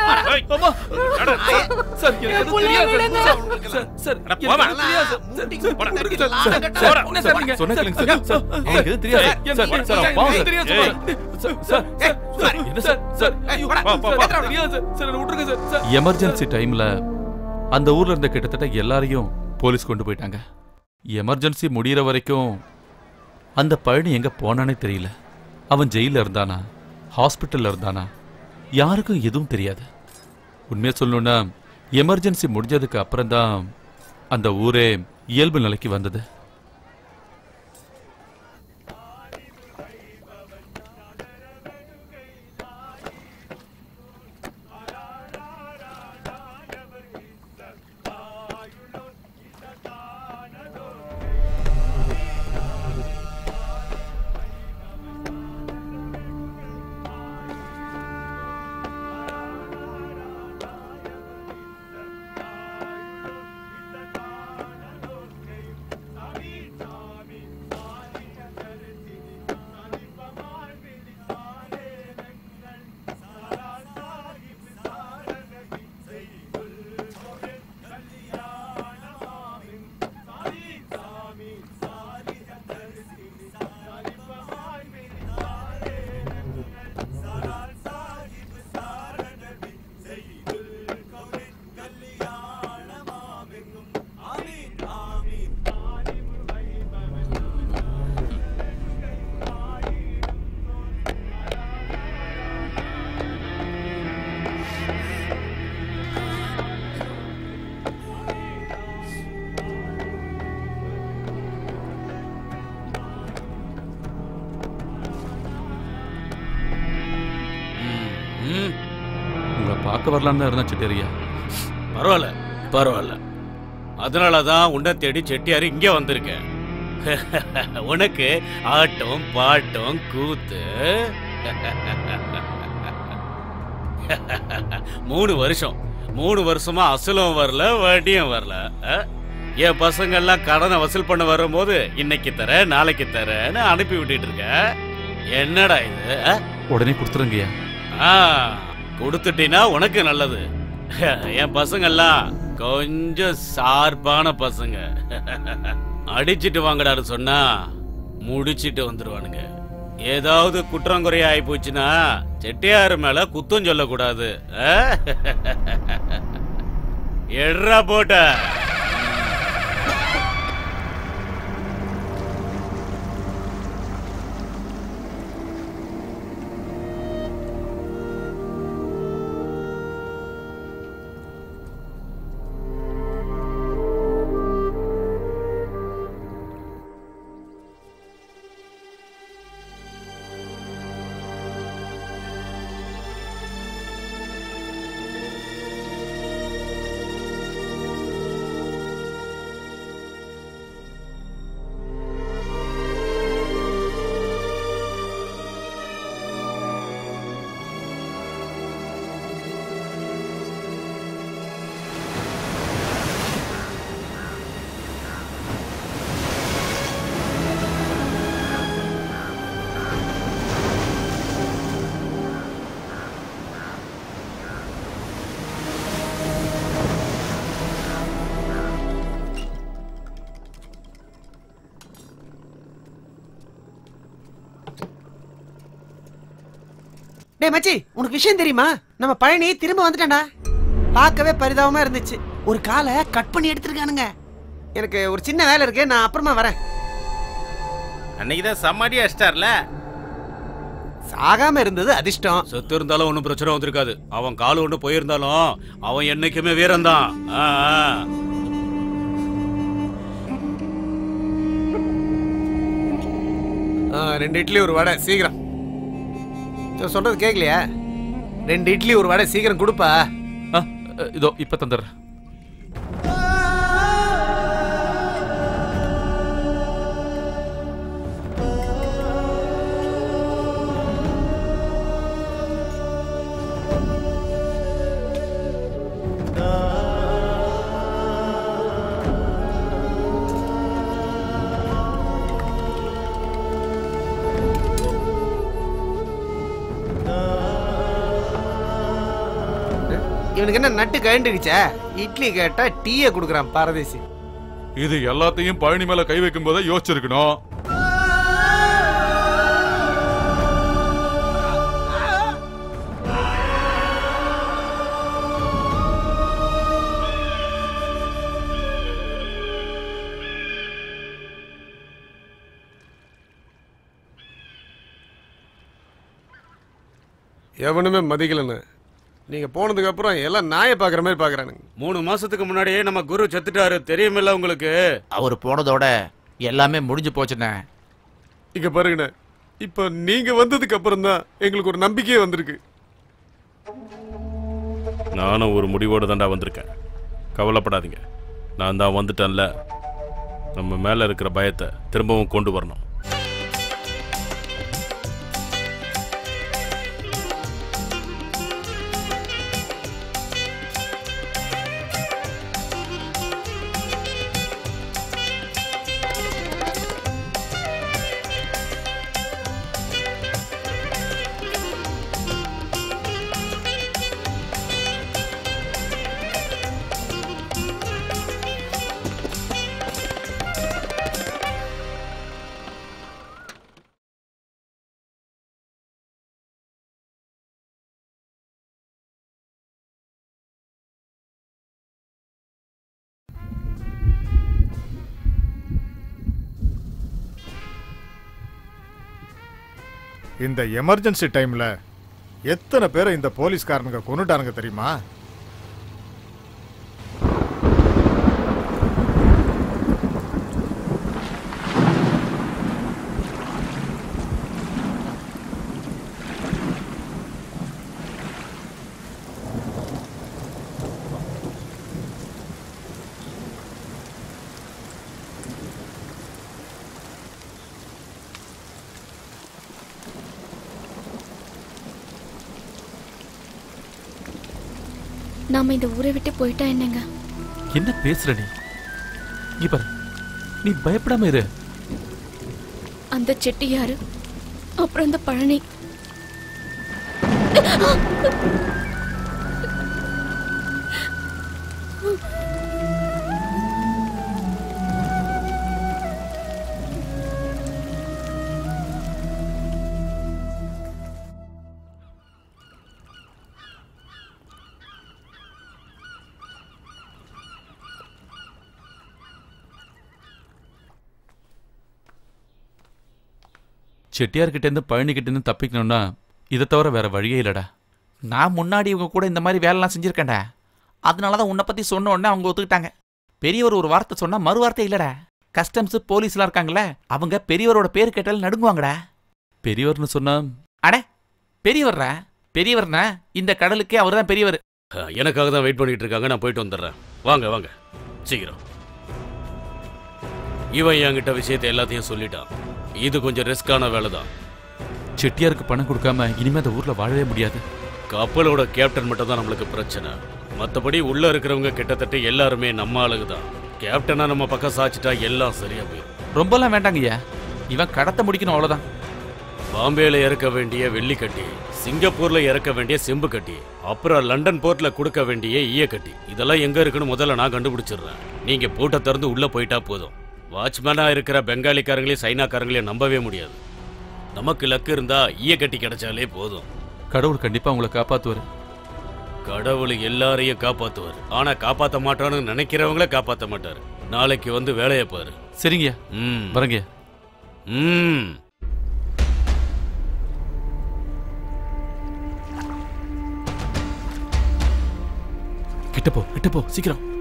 அம்மா. சார், எனக்கு என் எதுவும் புள்ளைய தெரியாது விடுங்க. சார். சார், சார், எனக்கு எதுவும் தெரியாது சார். சார், விட்டுருங்க சார். சார், சார், என்ன சார் நீங்க? சொன்னா கேளுங்க சார். சார், எனக்கு எதுவும் தெரியாது. சார், சார், எனக்கு சார், தெரியாது. பாவம் எனக்கு சார். தெரியாது ஏய். சார். சார், சார், சார், என்ன சார்? சார், ஐயோ, சார், தெரியாது சார். சார், என்னை விட்டுருங்க சார். சார். எமர்ஜென்சி டைம்ல அந்த ஊர்ல இருந்த கிட்டத்தட்ட எல்லாரையும் போலீஸ் கொண்டு போயிட்டாங்க. எமர்ஜென்சி முடியிற வரைக்கும் அந்த பழனி எங்க போனானே தெரியல. அவன் ஜெயில இருந்தானா? ஹாஸ்பிட்டல்ல இருந்தானா? யாருக்கும் எதுவும் தெரியாது. உண்மையா சொல்லணும்னா எமர்ஜென்சி முடிஞ்சதுக்கு அப்புறம் தான் அந்த ஊரே இயல்பு நிலைக்கு வந்தது. வரலான்னு தான் இருந்தேன் சிட்டேரியா. பரவாயில்ல பரவாயில்ல. அதனால தான் உன்னை தேடி செட்டியார் இங்கே வந்திருக்கேன். *laughs* உனக்கு ஆட்டம் பாட்டம் கூத்து. *laughs* மூணு வருஷம். மூணு வருஷமா அசலும் வரல வட்டியும் வரல? என் பசங்கள்லாம் கடனை வசூல் பண்ண வரும்போது இன்னைக்கு தர நாளைக்கு தரேன்னு அனுப்பி விட்டுட்டு இருக்க. என்னடா இது? உடனே கொடுத்துருங்கய்யா. ஆ. கொடுத்துட்டீன்னா உனக்கு நல்லது. *laughs* என் பசங்கெல்லாம் கொஞ்சம் சார்பான பசங்க. *laughs* அடிச்சிட்டு வாங்கடாரு சொன்னா முடிச்சிட்டு வந்துருவானுங்க. ஏதாவது குற்றங்குறையா ஆகி போச்சுன்னா செட்டியார் மேல குத்தம் சொல்லக்கூடாது. *laughs* எட்ரா போட்ட. டேய் மச்சி உனக்கு விஷயம் தெரியுமா? நம்ம பழனி திரும்ப வந்துட்டான்டா. பார்க்கவே பரிதாபமா இருந்துச்சு. ஒரு காலை கட் பண்ணி எடுத்திருக்கானுங்க. எனக்கு ஒரு சின்ன வேலை இருக்கு நான் அப்புறமா வரேன். அன்னைக்கு தான் சமாடி அடிச்சிட்டார்ல? சாகாம இருந்தது அதிர்ஷ்டம். செத்து இருந்தாலும் ஒன்றும் பிரச்சனை வந்திருக்காது. அவன் கால் ஒன்று போயிருந்தாலும் அவன் என்னைக்குமே வீரன்தான் ஆ, ஆ. ஆ, ரெண்டு இட்லி ஒரு வடை. சீக்கிரம். சொல்றது கேட்கலையா ரெண்டு இட்லி ஒரு வடை சீக்கிரம் கொடுப்பா. இதோ இப்ப தந்துடுறேன். இவனுக்கு என்ன நட்டு கழண்டுக்குச்சா இட்லி கேட்டா டீயை கொடுக்குறான் பாரதேசி. இது எல்லாத்தையும் பழனி மேல கை வைக்கும் போதே யோசிச்சிருக்கணும். எவனுமே மதிக்கலன்னு. நீங்க போனதுக்கு அப்புறம் எல்லாம் நாயை பாக்குற மாதிரி பாக்குறானுங்க மூணு மாசத்துக்கு முன்னாடியே நம்ம குரு செத்துட்டாரு. தெரியுமில்ல உங்களுக்கு? அவர் போனதோட எல்லாமே முடிஞ்சு போச்சுண்ணே. இங்க பாருங்கண்ணே இப்ப நீங்க வந்ததுக்கு அப்புறம் தான் எங்களுக்கு ஒரு நம்பிக்கையே வந்திருக்கு. நானும் ஒரு முடிவோடு தான்டா வந்திருக்கேன். கவலைப்படாதீங்க. நான் தான் வந்துட்டேன்ல. நம்ம மேலே இருக்கிற பயத்தை திரும்பவும் கொண்டு வரணும். இந்த எமர்ஜென்சி டைமில் எத்தனை பேரை இந்த போலீஸ்காரனுங்க கொண்டுட்டானுங்க தெரியுமா நாம இந்த ஊரை விட்டு போயிட்டா என்னங்க? என்ன பேசுற நீ? இங்க பாரு. நீ பயப்படாம இரு. அந்த செட்டியாரு அப்புறம் அந்த பழனி. செட்டியார்கிட்ட இருந்து பழனி கிட்ட இருந்து தப்பிக்கணும்னா இதை தவிர வேற வழியே இல்லடா. நான் முன்னாடி இவங்க கூட இந்த மாதிரி வேலைலாம் செஞ்சிருக்கேன்டா. அதனால தான் உன்னை பத்தி சொன்ன உடனே அவங்க ஒத்துக்கிட்டாங்க. பெரியவர் ஒரு வார்த்தை சொன்னா மறு வார்த்தை இல்லடா. கஸ்டம்ஸ் போலீஸ்லாம் இருக்காங்கல்ல அவங்க பெரியவரோட பேர் கேட்டாலும் நடுங்குவாங்கடா. பெரியவர்னு சொன்னா அட பெரியவர்ரா? பெரியவர்னா? இந்த கடலுக்கே அவர் தான் பெரியவர். எனக்காக தான் வெயிட் பண்ணிட்டு இருக்காங்க. நான் போயிட்டு வந்துடுறேன். வாங்க வாங்க. சீக்கிரம். இவன் என்கிட்ட விஷயத்தை எல்லாத்தையும் சொல்லிட்டான். இது கொஞ்சம் ரிஸ்கான வேலை தான் செட்டியாருக்கு பணம் கொடுக்காம இனிமே அந்த ஊர்ல வாழவே முடியாது. கப்பலோட கேப்டன் மட்டும் தான் நம்மளுக்கு பிரச்சனை. மற்றபடி உள்ள இருக்கிறவங்க கிட்டத்தட்ட எல்லாருமே நம்ம ஆளுங்க தான் கேப்டனா நம்ம பக்கம் சாச்சிட்டா எல்லாம் சரியா போயிடும் ரொம்பலாம் வேண்டாங்கய்யா. இவன் கடத்த முடிக்கணும் அவ்வளவுதான். பாம்பேல இறக்க வேண்டிய வெள்ளி கட்டி சிங்கப்பூர்ல இறக்க வேண்டிய செம்பு கட்டி அப்புறம் லண்டன் போர்ட்ல கொடுக்க வேண்டிய ஈய கட்டி இதெல்லாம் எங்க இருக்குன்னு முதல்ல நான் கண்டுபிடிச்சிடுறேன். நீங்க பூட்டை திறந்து உள்ள போயிட்டா போதும். வாட்ச்மேனா இருக்கிற பெங்காலிக்காரங்களையும் சைனாக்காரங்களையும் நம்பவே முடியாது. நமக்கு லக்கு இருந்தா ஈய கட்டி கிடைச்சாலே போதும். கடவுள் கண்டிப்பா உங்களை காப்பாத்துவாரு. கடவுள் எல்லாரையும் காப்பாத்துவார். ஆனா காப்பாத்த மாட்டான்னு நினைக்கிறவங்கள காப்பாத்த மாட்டாரு. நாளைக்கு வந்து வேலையை பாரு. சரிங்கய்யா ம். வரங்கய்யா ம். கிட்ட போ கிட்ட போ சீக்கிரம்.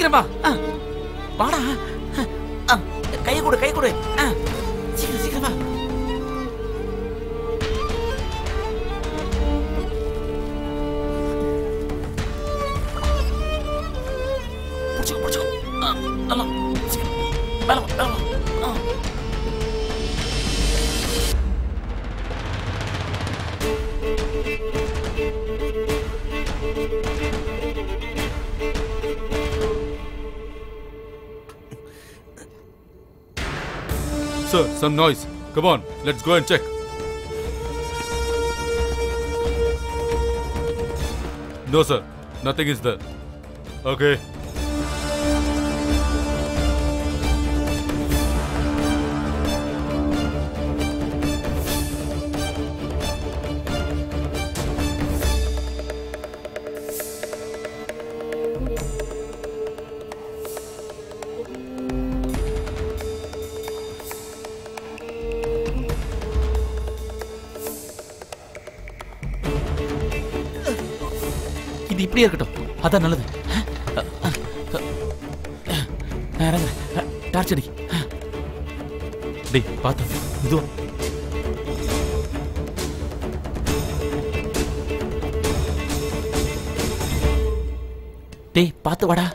சீக்கிரம் வா. வாடா. கை கொடு கை கொடு. Some noise. Come on, let's go and check. No, sir. Nothing is there. Okay. அதான் நல்லது. டார்ச் அடி டேய் பார்த்து இதுவா டேய் பார்த்து வாடா.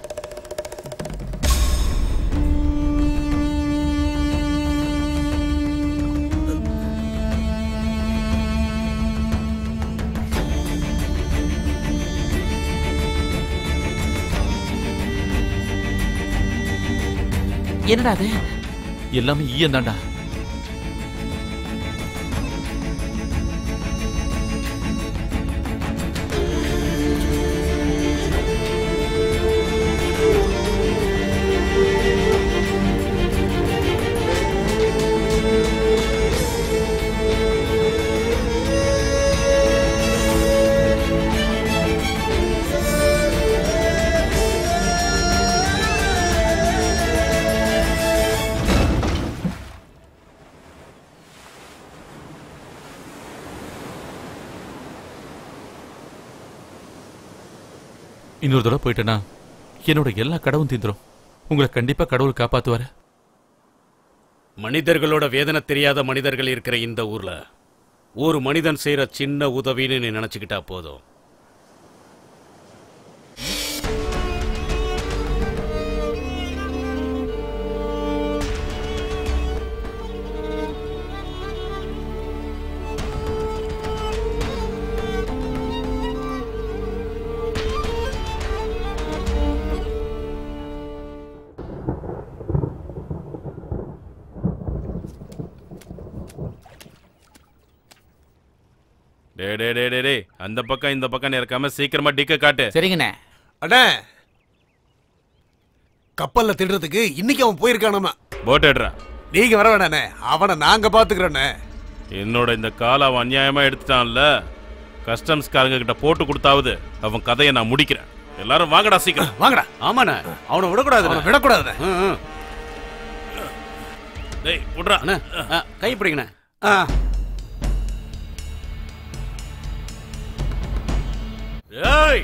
என்னடா அது எல்லாமே ஈயம் தான்டா போயிட்டேன்னா என்னோட எல்லா கடவும் தீந்துரும். உங்களை கண்டிப்பா கடவுள் காப்பாத்துவாரு. மனிதர்களோட வேதனை தெரியாத மனிதர்கள் இருக்கிற இந்த ஊர்ல ஒரு மனிதன் செய்யற சின்ன உதவின்னு நீ நினைச்சுக்கிட்டா போதும். டே டே டே டே டே. அந்த பக்கம் இந்த பக்கம் இருக்காம சீக்கிரமா டிக்க காட்டு. சரிங்கண்ணே. அண்ணே கப்பல்ல திடுறதுக்கு இன்னைக்கு அவன் போயிருக்கானாமா? போட் எடுறா நீங்க வர வேணாண்ணே. அவனை நாங்க பாத்துக்கிறோண்ணே. என்னோட இந்த காலை அவன் அநியாயமா எடுத்துட்டான்ல. கஸ்டம்ஸ்காரங்க கிட்ட போட்டு கொடுத்தாவது அவன் கதையை நான் முடிக்கிறேன். எல்லாரும் வாங்கடா சீக்கிரம். வாங்கடா. ஆமாண்ணே. அவனை விடக்கூடாது. அவனை விடக்கூடாதுண்ணே டேய் விட்றா அண்ணே ஆ, கை பிடிங்கண்ணே. ஏய்!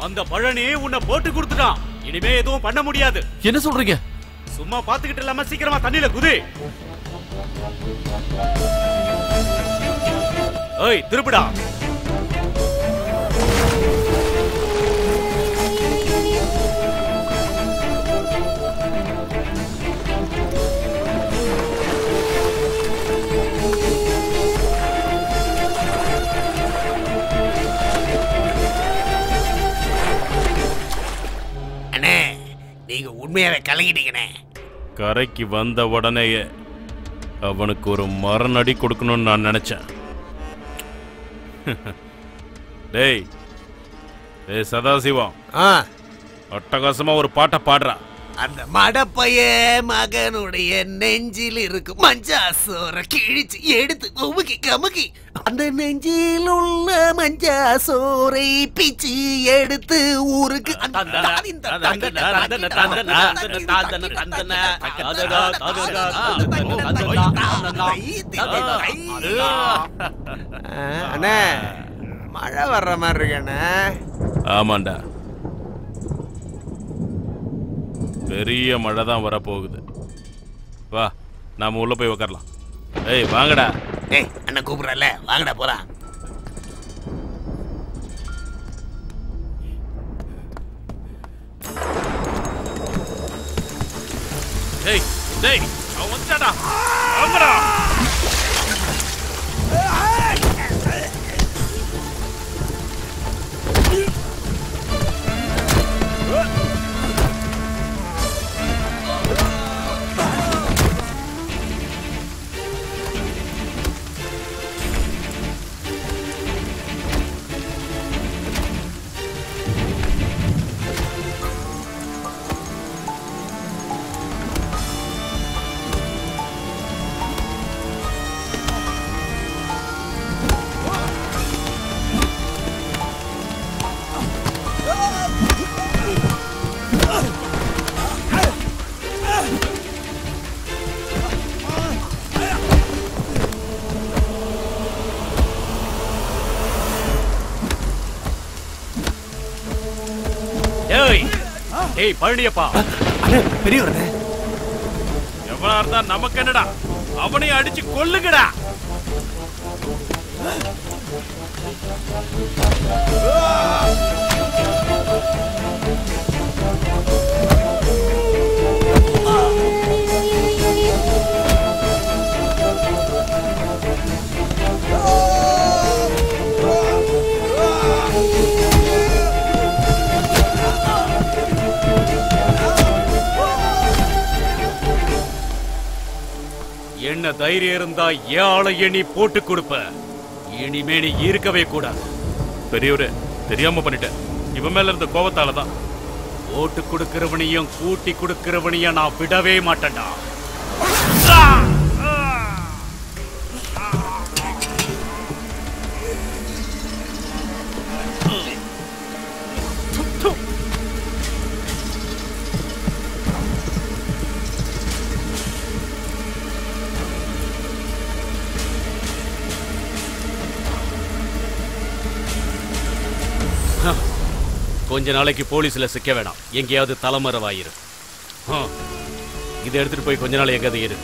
அந்த பழனி உன்னை போட்டு கொடுத்துட்டான். இனிமே எதுவும் பண்ண முடியாது. என்ன சொல்றீங்க? சும்மா பாத்துக்கிட்டு இல்லாம சீக்கிரமா தண்ணியில குதி. ஏய் திருப்பிடா. நீங்க உண்மையாவே கலங்கிட்டீங்கண்ணே கரைக்கு வந்த உடனேயே அவனுக்கு ஒரு மரணடி கொடுக்கணும்னு நான் நினைச்சேன். *laughs* டேய் டேய் சதாசிவம். ஆ. அட்டகாசமா ஒரு பாட்டை பாடுறா. அந்த மடப்பைய மகனுடைய நெஞ்சில் இருக்கும் மஞ்சா சோற கிழிச்சு எடுத்து உமுக்கி கமுக்கி அந்த நெஞ்சில் உள்ள மஞ்சா சோறை பிச்சு எடுத்து ஊருக்கு அண்ணே மழை வர்ற மாதிரி இருக்கு அண்ணே ஆமாண்டா பெரிய மழை தான் வரப்போகுது. வா நாம உள்ள போய் உக்காரலாம். ஏய் வாங்கடா. ஏய் அண்ணன் கூப்பிடுறல வாங்கடா போலாம். டேய் டேய் அவன் வந்துட்டாடா வாங்கடா. ஏய் ஏய் பழனியப்பா. பெரியவரே. எவனா இருந்தா நமக்கு என்னடா? அவனையும் அடிச்சு கொல்லுங்கடா. என்ன தைரியம் இருந்தா ஏழை எண்ணி போட்டு கொடுப்ப. இனிமே நீ இருக்கவே கூடாது. பெரியவரே தெரியாம பண்ணிட்டேன். இவன் மேல இருந்த கோவத்தால தான் ஓட்டு கொடுக்கிறவனையும் கூட்டி கொடுக்கிறவனையும் நான் விடவே மாட்டேன்டா. கொஞ்ச நாளைக்கு போலீஸ்ல சிக்க வேணாம். எங்கேயாவது தலைமறைவாயிரு. ஹம். இதை எடுத்துட்டு போய் கொஞ்ச நாள் எங்காவது இரு.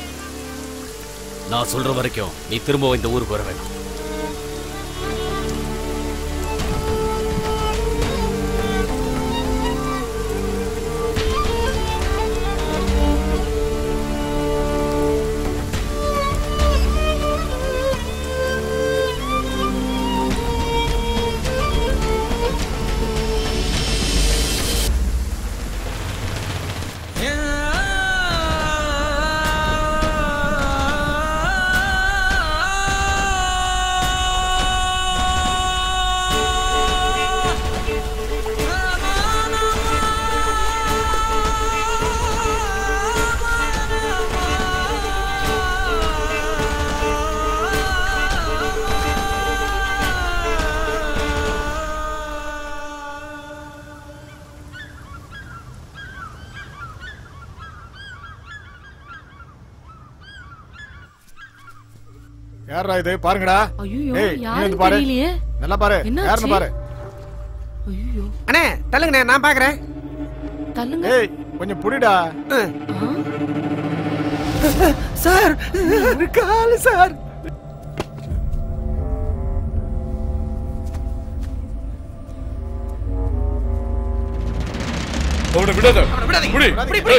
நான் சொல்ற வரைக்கும் நீ திரும்ப இந்த ஊருக்கு வர வேணாம். இது? பாருங்கடா. ஐயோ பாரு. தெரியலையே? நல்லா பாரு? யாருன்னு பாரு. ஐயோ. அண்ணே தள்ளுங்கண்ணே நான் பாக்குறேன். தள்ளுங்க. ஏய் கொஞ்சம் புடிடா. சார் காலு சார். அவனை விடாத. விடாதீங்க. புடி. புடி,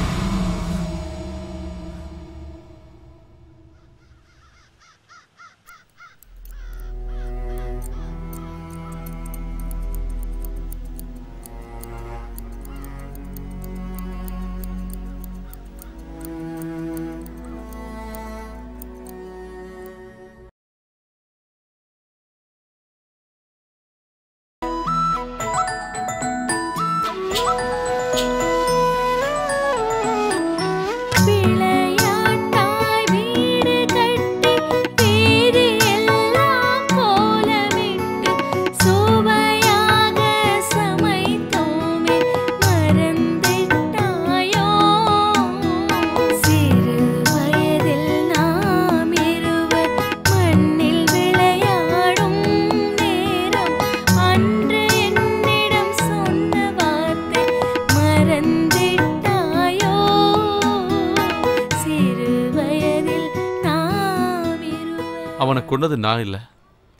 சொன்னது நான் இல்லை.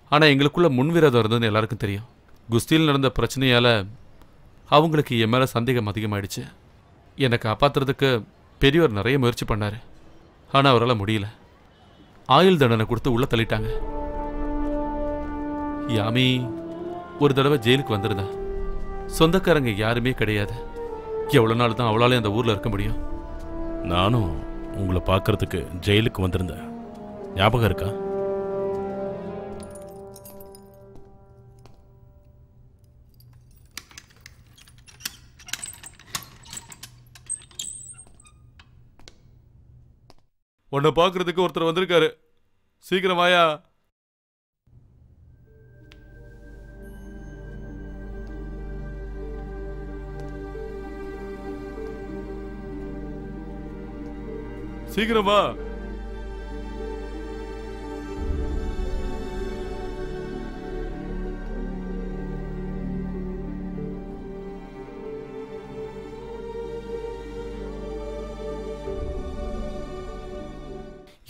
ஆனா எங்களுக்குள்ள முன்விரோதம் இருந்ததுன்னு எல்லாருக்கும் தெரியும். குஸ்தியில் நடந்த பிரச்சனையால அவங்களுக்கு என் மேல சந்தேகம் அதிகமாயிடுச்சு. என்னை காப்பாத்துறதுக்கு பெரியவர் நிறைய முயற்சி பண்ணாரு. ஆனா அவரால் முடியல. ஆயுள் தண்டனை கொடுத்து உள்ள தள்ளிட்டாங்க. யாமி ஒரு தடவை ஜெயிலுக்கு வந்திருந்தேன் சொந்தக்காரங்க யாருமே கிடையாது. எவ்வளவு நாள் தான் அவளாலே அந்த ஊர்ல இருக்க முடியும். நானும் உங்களை பார்க்கறதுக்கு ஜெயிலுக்கு வந்திருந்தேன். ஞாபகம் இருக்கா? உன்னை பார்க்கறதுக்கு ஒருத்தர் வந்திருக்காரு. சீக்கிரம் வாயா சீக்கிரம் வா.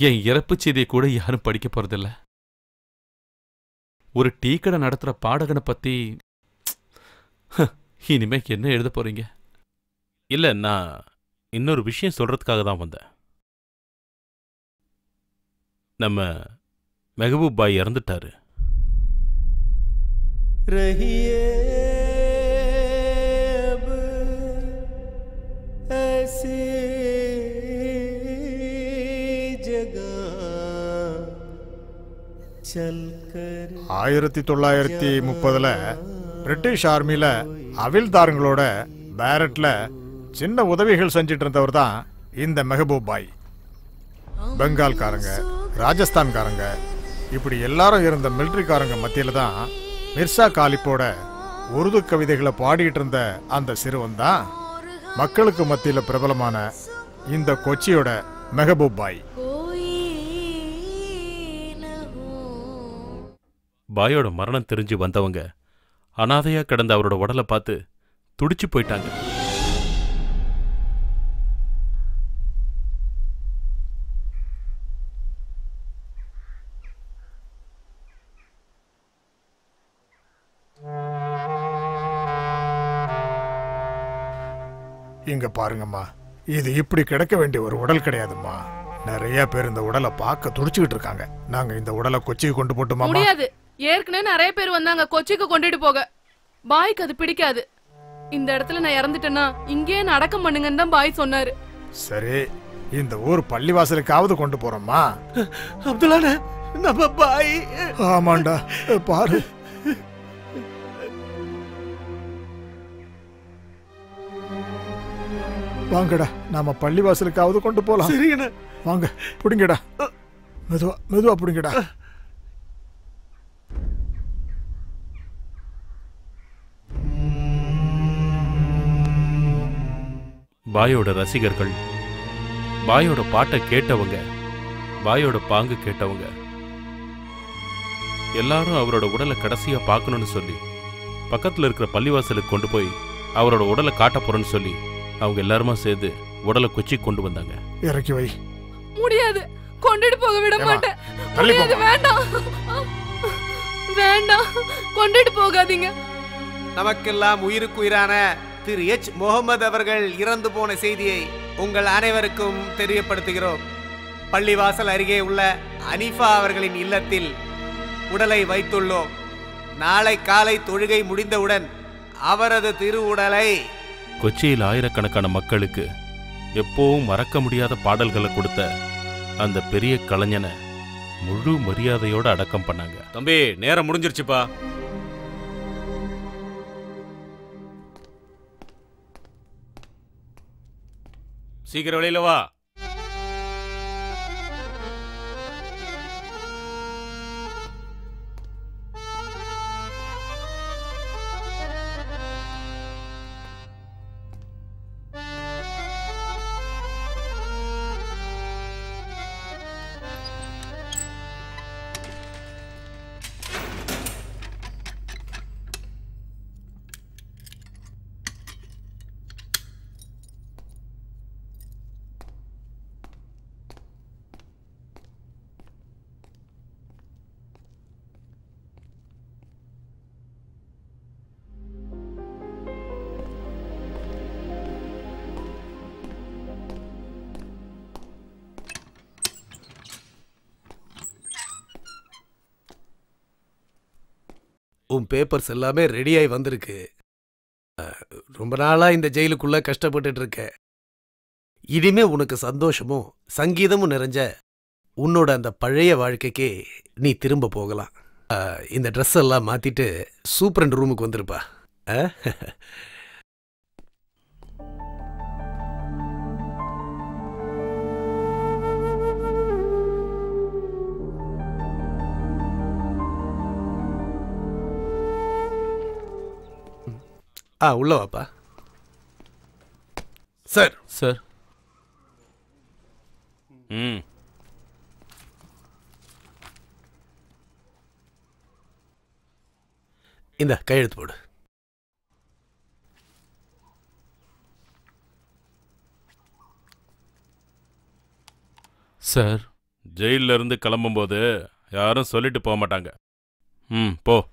என் இறப்புச் செய்தியை கூட யாரும் படிக்க போறதில்ல. ஒரு டீ கடை நடத்துகிற பாடகனை பற்றி இனிமே என்ன எழுத போறீங்க? இல்லை நான் இன்னொரு விஷயம் சொல்றதுக்காக தான் வந்தேன். நம்ம மெஹபூப் பாய் இறந்துட்டாரு. ரஹியே. ஆயிரத்தி தொள்ளாயிரத்தி முப்பதுல பிரிட்டிஷ் ஆர்மியில அவில்தாருங்களோட பேரட்ல சின்ன உதவிகள் செஞ்சிட்டு இருந்தவர் தான் இந்த மெஹபூப் பாய். பெங்கால்காரங்க ராஜஸ்தான்காரங்க இப்படி எல்லாரும் இருந்த மிலிட்ரிக்காரங்க மத்தியில தான் மிர்சா காலிப்போட உருது கவிதைகளை பாடிட்டு இருந்த அந்த சிறுவன் தான் மக்களுக்கு மத்தியில பிரபலமான இந்த கொச்சியோட மெஹபூப் பாய். பாயோட மரணம் தெரிஞ்சு வந்தவங்க அனாதையா கிடந்த அவரோட உடலை பார்த்து துடிச்சு போயிட்டாங்க. இங்க பாருங்கம்மா. இது இப்படி கிடைக்க வேண்டிய ஒரு உடல் கிடையாதும்மா. நிறைய பேர் இந்த உடலை பார்க்க துடிச்சுக்கிட்டு இருக்காங்க. நாங்க இந்த உடலை கொச்சிக்கு கொண்டு போட்டுமாமா முடியாது. ஏற்கனவே நிறைய பேர் வந்தாங்க கொச்சிக்கு கொண்டுட்டு போக. பாய்க்கு அது பிடிக்காது. இந்த இடத்துல நான் இறந்துட்டேன்னா இங்கேயே அடக்கம் பண்ணுங்கன்னு தான் பாய் சொன்னாரு. சரி இந்த ஊர் பள்ளிவாசலுக்காவது கொண்டு போறோம்மா அப்துல்லான நம்ம பாய். ஆமாண்டா பாரு. வாங்கடா நாம பள்ளிவாசலுக்காவது கொண்டு போலாம். சரிங்கண்ணா. வாங்க புடிங்கடா. மெதுவா மெதுவா புடிங்கடா. பாயோட ரசிகர்கள் பாயோட பாட்டை கேட்டவங்க பாயோட பாங்கு கேட்டவங்க எல்லாரும் அவரோட உடலை கடைசியா பார்க்கணும்னு சொல்லி பக்கத்துல இருக்கிற பள்ளிவாசலுக்கு கொண்டு போய் அவரோட உடலை காட்ட போறேன்னு சொல்லி அவங்க எல்லாருமா சேர்ந்து உடலை கொச்சி கொண்டு வந்தாங்க. இறக்கி வை. முடியாது. கொண்டுட்டு போக விட மாட்டேன். முடியாது. வேண்டாம். வேண்டாம். கொண்டுட்டு போகாதீங்க. நமக்கெல்லாம் உயிருக்குயிரான திரு எச். முகமது அவர்கள் இறந்து போன செய்தியை உங்கள் அனைவருக்கும் தெரியப்படுத்துகிறோம். பள்ளிவாசல் அருகே உள்ள அனிஃபா அவர்களின் இல்லத்தில் உடலை வைத்துள்ளோம். நாளை காலை தொழுகை முடிந்தவுடன் அவரது திரு உடலை கொச்சியில் ஆயிரக்கணக்கான மக்களுக்கு எப்போவும் மறக்க முடியாத பாடல்களை கொடுத்த அந்த பெரிய கலைஞனை முழு மரியாதையோட அடக்கம் பண்ணாங்க. தம்பி நேரம் முடிஞ்சிருச்சுப்பா. சீக்கிரம் வெளியில வா. பேப்பர்ஸ் எல்லாமே ரெடியாகி வந்திருக்கு. ரொம்ப நாளா இந்த ஜெயிலுக்குள்ளே கஷ்டப்பட்டுட்டு இருக்க இனிமே உனக்கு சந்தோஷமும் சங்கீதமும் நிறைஞ்ச உன்னோட அந்த பழைய வாழ்க்கைக்கே நீ திரும்ப போகலாம். இந்த ட்ரெஸ் எல்லாம் மாத்திட்டு சூப்பரண்ட் ரூமுக்கு வந்திருப்பா. *laughs* ஆ உள்ள வாப்பா. சார். சார். ம். இந்த கையெழுத்து போடு. சார். ஜெயில்ல இருந்து கிளம்பும்போது யாரும் சொல்லிட்டு போக மாட்டாங்க. ம் போ.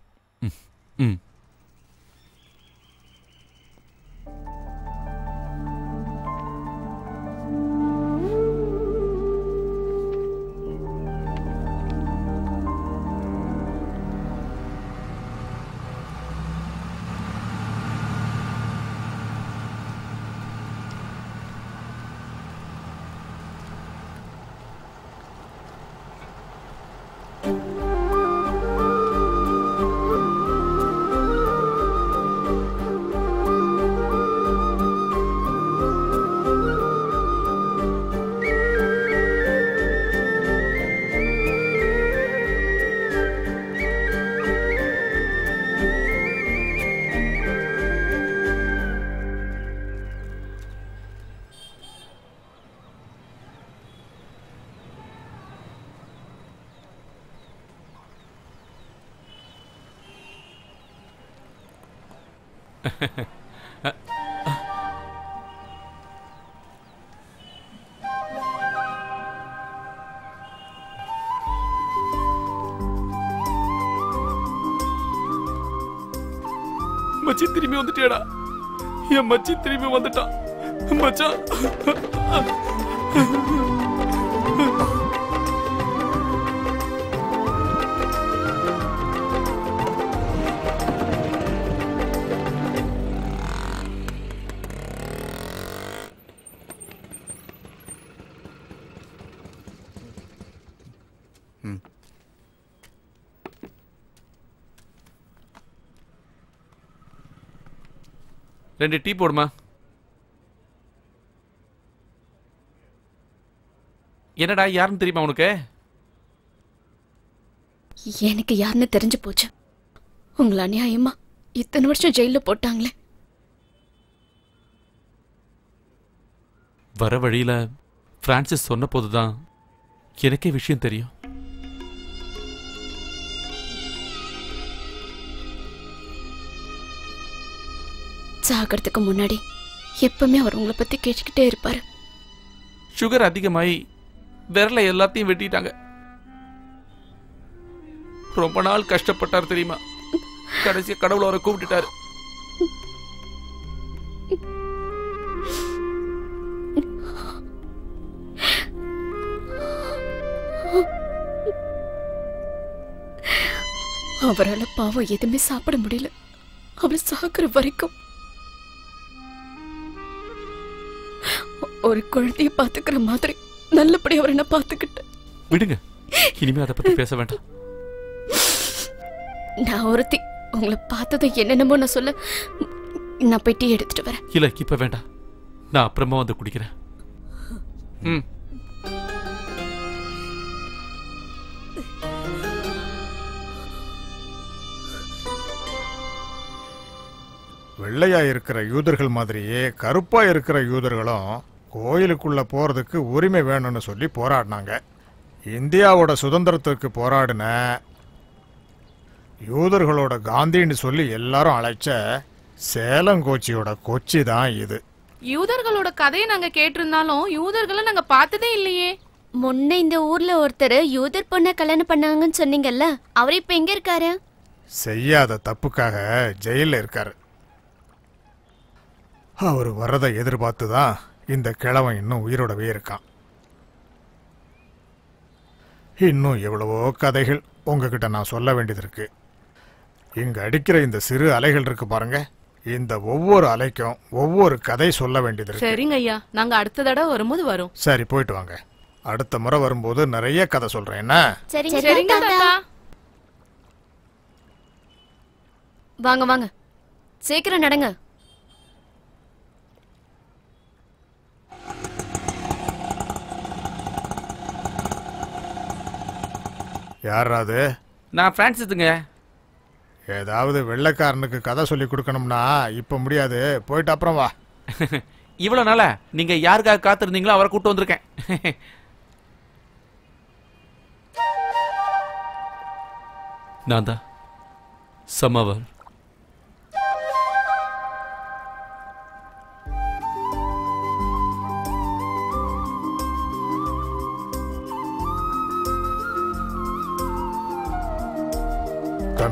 திரும்பி வந்துட்டான். மச்சான். ரெண்டு டீ போடுமா? என்னடா யாருன்னு தெரியுமா உனக்கு? எனக்கு யாருன்னு தெரிஞ்சு போச்சு. உங்களை அநியாயமா இத்தனை வருஷம் ஜெயில போட்டாங்களே. வர வழியில பிரான்சிஸ் சொன்ன போதுதான் எனக்கே விஷயம் தெரியும். சாகிறதுக்கு முன்னாடி எப்பவுமே அவர் உங்களை பத்தி கேட்டுக்கிட்டே இருப்பாரு. சுகர் அதிகமாயி விரலை எல்லாத்தையும் வெட்டிட்டாங்க. ரொம்ப நாள் கஷ்டப்பட்டார் தெரியுமா? கடைசி கடவுள் அவரை கூப்பிட்டுட்டாரு. அவரால பாவம் எதுவுமே சாப்பிட முடியல. அவர் சாகுற வரைக்கும் ஒரு குழந்தைய பாத்துக்கிற மாதிரி நல்லபடி அவர் என்ன பாத்துக்கிட்டு விடுங்க. இனிமே அதை பத்தி பேச வேண்டாம். நான் ஒருத்தி உங்களை பார்த்ததும் என்னென்னமோ நான் சொல்ல நான் போய் டீ எடுத்துட்டு வரேன். இல்ல இப்ப வேண்டாம். நான் அப்புறமா வந்து குடிக்கிறேன். ம். வெள்ளையா இருக்கிற யூதர்கள் மாதிரியே கருப்பா இருக்கிற யூதர்களும் கோயிலுக்குள்ள போறதுக்கு உரிமை வேணும்னு சொல்லி போராடினாங்க. இந்தியாவோட சுதந்திரத்துக்கு போராடின யூதர்களோட காந்தின்னு சொல்லி எல்லாரும் அழைச்ச சேலம் கோச்சியோட கொச்சி தான் இது. யூதர்களோட கதையை நாங்க கேட்டிருந்தாலும் யூதர்களை நாங்க பார்த்ததே இல்லையே. முன்ன இந்த ஊர்ல ஒருத்தர் யூதர் பொண்ண கல்யாணம் பண்ணாங்கன்னு சொன்னீங்கல்ல அவர் இப்ப எங்க இருக்காரு? செய்யாத தப்புக்காக ஜெயிலில் இருக்காரு. அவர் வர்றதை எதிர்பார்த்து தான் இந்த கிழவன் இன்னும் உயிரோடவே இருக்கான். இன்னும் எவ்வளவோ கதைகள் உங்ககிட்ட நான் சொல்ல வேண்டியது இருக்கு. இங்க அடிக்கிற இந்த சிறு அலைகள் இருக்கு பாருங்க. இந்த ஒவ்வொரு அலைக்கும் ஒவ்வொரு கதை சொல்ல வேண்டியது இருக்கு. சரிங்க ஐயா நாங்க அடுத்த தடவை வரும்போது வரோம். சரி போயிட்டு வாங்க. அடுத்த முறை வரும்போது நிறைய கதை சொல்றேன். என்ன? சரிங்க தாத்தா. வாங்க வாங்க. சீக்கிரம் நடங்க. யார் அது? நான் பிரான்சிஸுங்க. ஏதாவது வெள்ளைக்காரனுக்கு கதை சொல்லி கொடுக்கணும்னா இப்ப முடியாது. போயிட்டு அப்புறம் வா. *laughs* இவ்வளவு நாளா நீங்க யாருக்காக காத்திருந்தீங்களோ அவரை கூட்டு வந்திருக்கேன். *laughs* நான் தான் சமவர்.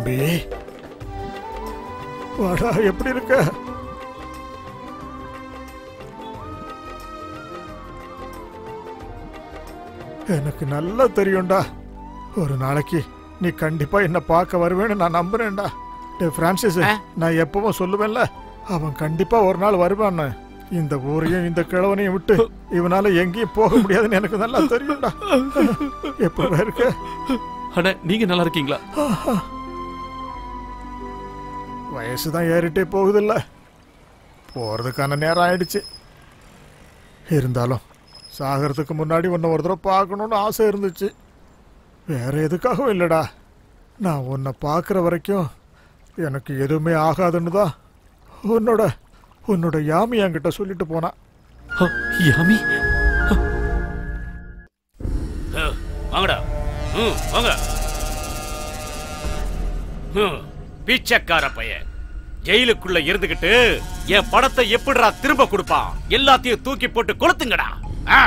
தம்பி. வாடா எப்படி இருக்க? எனக்கு நல்லா தெரியும்டா. ஒரு நாளைக்கு நீ கண்டிப்பா என்ன பார்க்க வருவேன்னு நான் நம்புறேன்டா. டே பிரான்சிஸ் நான் எப்பவும் சொல்லுவேன்ல அவன் கண்டிப்பா ஒரு நாள் வருவான்னு. இந்த ஊரையும் இந்த கிழவனையும் விட்டு இவனால எங்கேயும் போக முடியாதுன்னு எனக்கு நல்லா தெரியும்டா. எப்படி இருக்க? அண்ணா நீங்க நல்லா இருக்கீங்களா? வயசு தான் ஏறிட்டே போகுதில்ல. போறதுக்கான நேரம் ஆயிடுச்சு. இருந்தாலும் சாகிறதுக்கு முன்னாடி உன்னை ஒரு தடவை பார்க்கணும்னு ஆசை இருந்துச்சு. வேற எதுக்காகவும் இல்லைடா. நான் உன்னை பார்க்குற வரைக்கும் எனக்கு எதுவுமே ஆகாதுன்னு தான் உன்னோட உன்னோட யாமி என்கிட்ட சொல்லிட்டு போனான் யாமி? வாங்கடா. ம் வாங்க. ம், பிச்சைக்கார பையன். ஜெயிலுக்குள்ள இருந்துகிட்டு என் படத்தை எப்படிடா திரும்ப கொடுப்பான்? எல்லாத்தையும் தூக்கி போட்டு கொளுத்துங்கடா. ஆ,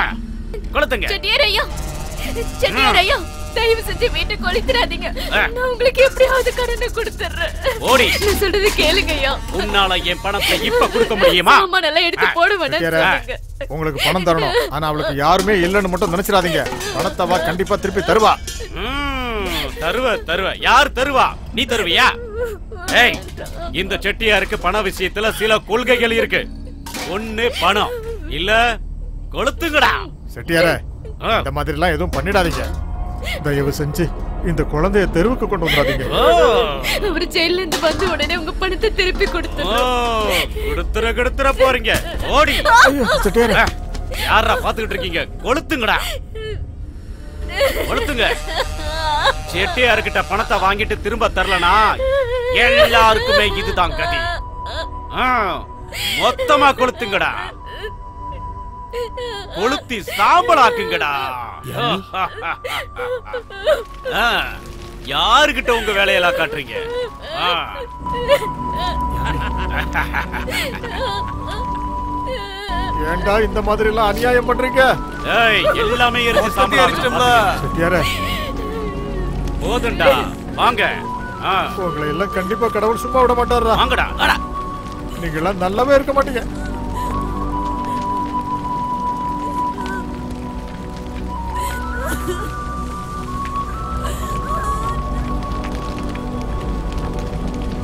கொளுத்துங்க. செட்டியார் ஐயா செட்டியார் ஐயா தயவு செஞ்சு வீட்டை கொளுத்துறாதீங்க. நான் உங்களுக்கு எப்படியாவது கடனை கொடுத்துறேன். ஓடி. நான் சொல்றது கேளுங்க ஐயா உன்னால என் பணத்தை இப்ப கொடுக்க முடியுமா? சாமானெல்லாம் எடுத்து போட வேணாம் செட்டியாரே, சொல்லுங்க. உங்களுக்கு பணம் தரணும். ஆனா அவளுக்கு யாருமே இல்லைன்னு மட்டும் நினைச்சிடாதீங்க. பணத்தை அவ கண்டிப்பா திருப்பி தருவா. ம், தருவ தருவ. யார் தருவா? நீ தருவியா? ஏய் இந்த செட்டியாருக்கு பண விஷயத்துல சில கொள்கைகள் இருக்கு. ஒண்ணு பணம். இல்ல கொளுத்துங்கடா. செட்டியாரே இந்த மாதிரி எல்லாம் எதுவும் பண்ணிடாதீங்க. தயவு செஞ்சு இந்த குழந்தைய தெருவுக்கு கொண்டு வந்துடாதீங்க. அவர் ஜெயில இருந்து வந்த உடனே உங்க பணத்தை திருப்பி ஓ கொடுத்துறேன் கொடுத்துற கொடுத்துற போறீங்க. ஓடி. செட்டியாரே. யாரா பாத்துக்கிட்டு இருக்கீங்க? கொளுத்துங்கடா. கொளுத்துங்க செட்டியார்கிட்ட பணத்தை வாங்கிட்டு திரும்ப தரலனா எல்லாருக்குமே இதுதான் கதி. மொத்தமா கொளுத்துங்கடா. கொளுத்தி சாம்பலாக்குங்கடா. ஆ, யாருகிட்ட உங்க வேலையெல்லாம் காட்டுறீங்க? ஆ. *laughs* ஏன்டா இந்த மாதிரி எல்லாம் அநியாயம் பண்றீங்க? ஏய் எல்லாமே எரிஞ்சு சாம்பலாக்குறோம்ல செட்டியாரே போதும்டா வாங்க. உங்களை எல்லாம் கண்டிப்பா கடவுள் சும்மா விட மாட்டாரா வாங்கடா வாடா. நீங்க எல்லாம் நல்லாவே இருக்க மாட்டீங்க.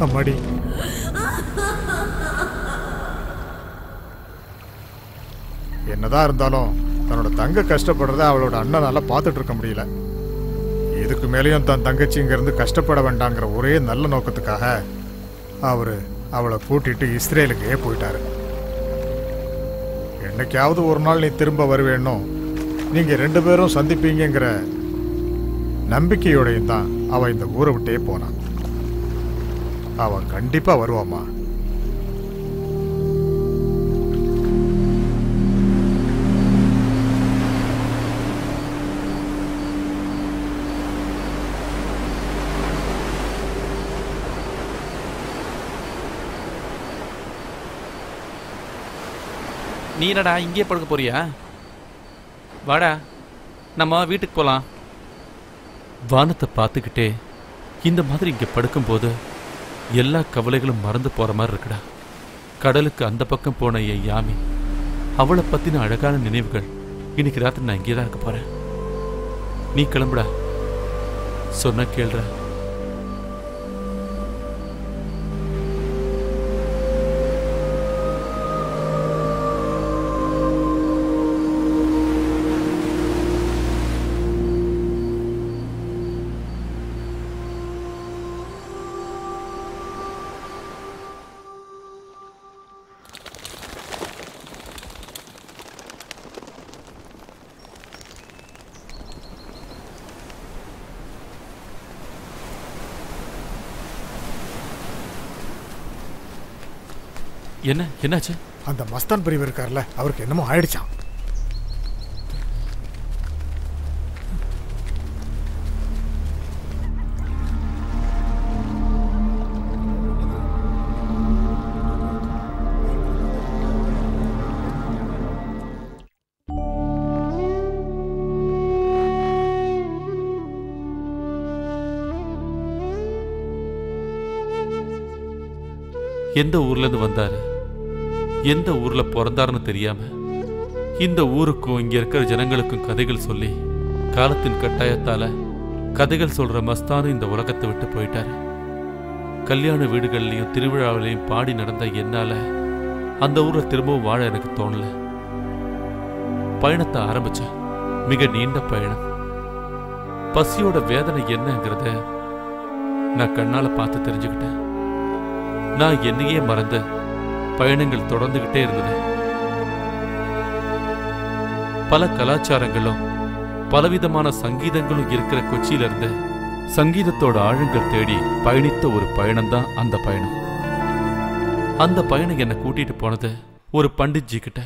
அம்மாடி. என்னதான் இருந்தாலும் தன்னோட தங்க கஷ்டப்படுறத அவளோட அண்ணனால பார்த்துட்டு இருக்க முடியல. இதுக்கு மேலேயும் தன் தங்கச்சி இங்கேருந்து கஷ்டப்பட வேண்டாங்கிற ஒரே நல்ல நோக்கத்துக்காக அவர் அவளை கூட்டிட்டு இஸ்ரேலுக்கே போயிட்டாரு. என்னைக்காவது ஒரு நாள் நீ திரும்ப வருவேனோ நீங்க ரெண்டு பேரும் சந்திப்பீங்கங்கிற நம்பிக்கையோடையும் தான் அவன் இந்த ஊரை விட்டே போனான் அவன் கண்டிப்பா வருவாமா நீ என்னடா இங்கேயே படுக்க போறியா? வாடா நம்ம வீட்டுக்கு போகலாம் வானத்தை பார்த்துக்கிட்டே இந்த மாதிரி இங்கே படுக்கும்போது எல்லா கவலைகளும் மறந்து போற மாதிரி இருக்குடா. கடலுக்கு அந்த பக்கம் போன என் யாமி அவளை பற்றின அழகான நினைவுகள் இன்னைக்கு ராத்திரி நான் இங்கே தான் இருக்க போறேன். நீ கிளம்புடா. சொன்ன கேள்ற. என்ன? என்னாச்சு? அந்த மஸ்தான் பிரிவு இருக்கார்ல அவருக்கு என்னமோ ஆயிடுச்சான் எந்த ஊர்ல இருந்து வந்தாரு? எந்த ஊர்ல பிறந்தாருன்னு தெரியாம இந்த ஊருக்கும் இங்க இருக்கிற ஜனங்களுக்கும் கதைகள் சொல்லி காலத்தின் கட்டாயத்தால கதைகள் சொல்ற மஸ்தானு இந்த உலகத்தை விட்டு போயிட்டாரு. கல்யாண வீடுகள்லையும் திருவிழாவிலையும் பாடி நடந்த என்னால அந்த ஊர்ல திரும்பவும் வாழ எனக்கு தோணல. பயணத்தை ஆரம்பிச்சேன் மிக நீண்ட பயணம். பசியோட வேதனை என்னங்கிறத நான் கண்ணால பார்த்து தெரிஞ்சுக்கிட்டேன். நான் என்னையே மறந்தேன் பயணங்கள் தொடர்ந்துகிட்டே இருந்தது. பல கலாச்சாரங்களும் பலவிதமான சங்கீதங்களும் இருக்கிற கொச்சியிலிருந்து சங்கீதத்தோட ஆழங்கள் தேடி பயணித்த ஒரு பயணம்தான் அந்த பயணம். அந்த பயணம் என்னை கூட்டிட்டு போனது ஒரு பண்டிட்ஜி கிட்ட.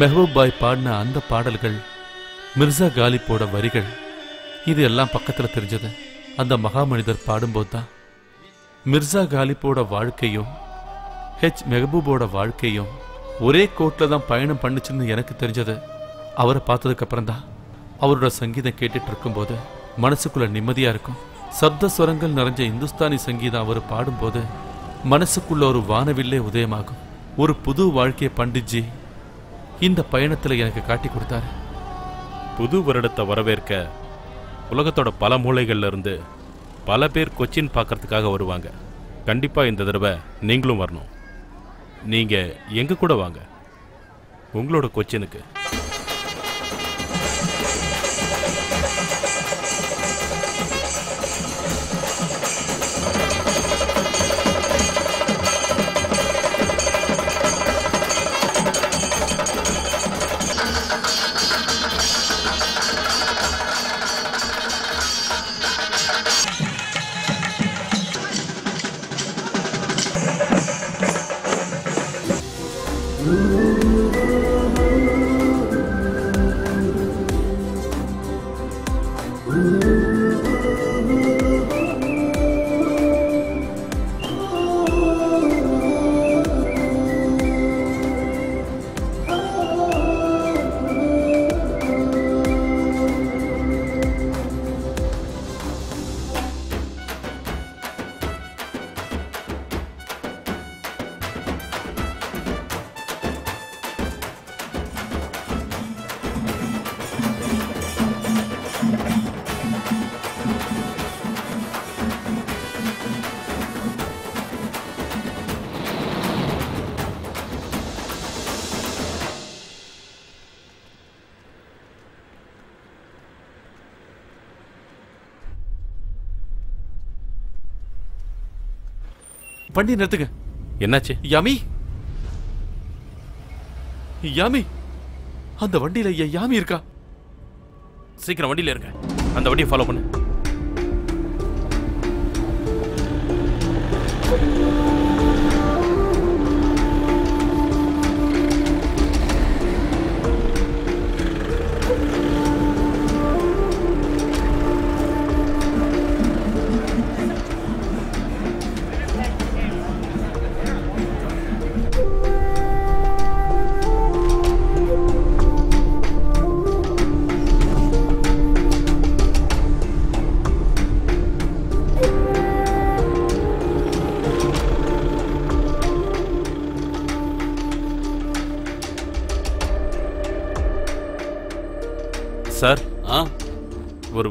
மெஹபூப் பாய் பாடின அந்த பாடல்கள் மிர்சா காலிப்போட வரிகள் இது எல்லாம் பக்கத்தில் தெரிஞ்சது. அந்த மகாமனிதர் பாடும்போது தான் மிர்சா காலிப்போட வாழ்க்கையும் ஹெச் மெஹபூபோட வாழ்க்கையும் ஒரே கோட்டில் தான் பயணம் பண்ணுச்சுன்னு எனக்கு தெரிஞ்சது. அவரை பார்த்ததுக்கப்புறம் தான் அவரோட சங்கீதம் கேட்டுட்டு இருக்கும்போது மனசுக்குள்ள நிம்மதியாக இருக்கும். சப்த ஸ்வரங்கள் நிறைஞ்ச இந்துஸ்தானி சங்கீதம் அவர் பாடும்போது மனசுக்குள்ள ஒரு வானவில்லே உதயமாகும். ஒரு புது வாழ்க்கையை பண்டிட்ஜி இந்த பயணத்தில் எனக்கு காட்டி கொடுத்தாரு. புது வருடத்தை வரவேற்க உலகத்தோட பல மூலைகள்ல இருந்து பல பேர் கொச்சின் பார்க்கறதுக்காக வருவாங்க. கண்டிப்பா இந்த தடவை நீங்களும் வரணும். நீங்க எங்க கூட வாங்க. உங்களோட கொச்சினுக்கு. வண்டி நிறுத்துங்க. என்னாச்சு? யாமி. யாமி. அந்த வண்டியில என் யாமி இருக்கா? சீக்கிரம் வண்டியில இருங்க. அந்த வண்டியை ஃபாலோ பண்ணு.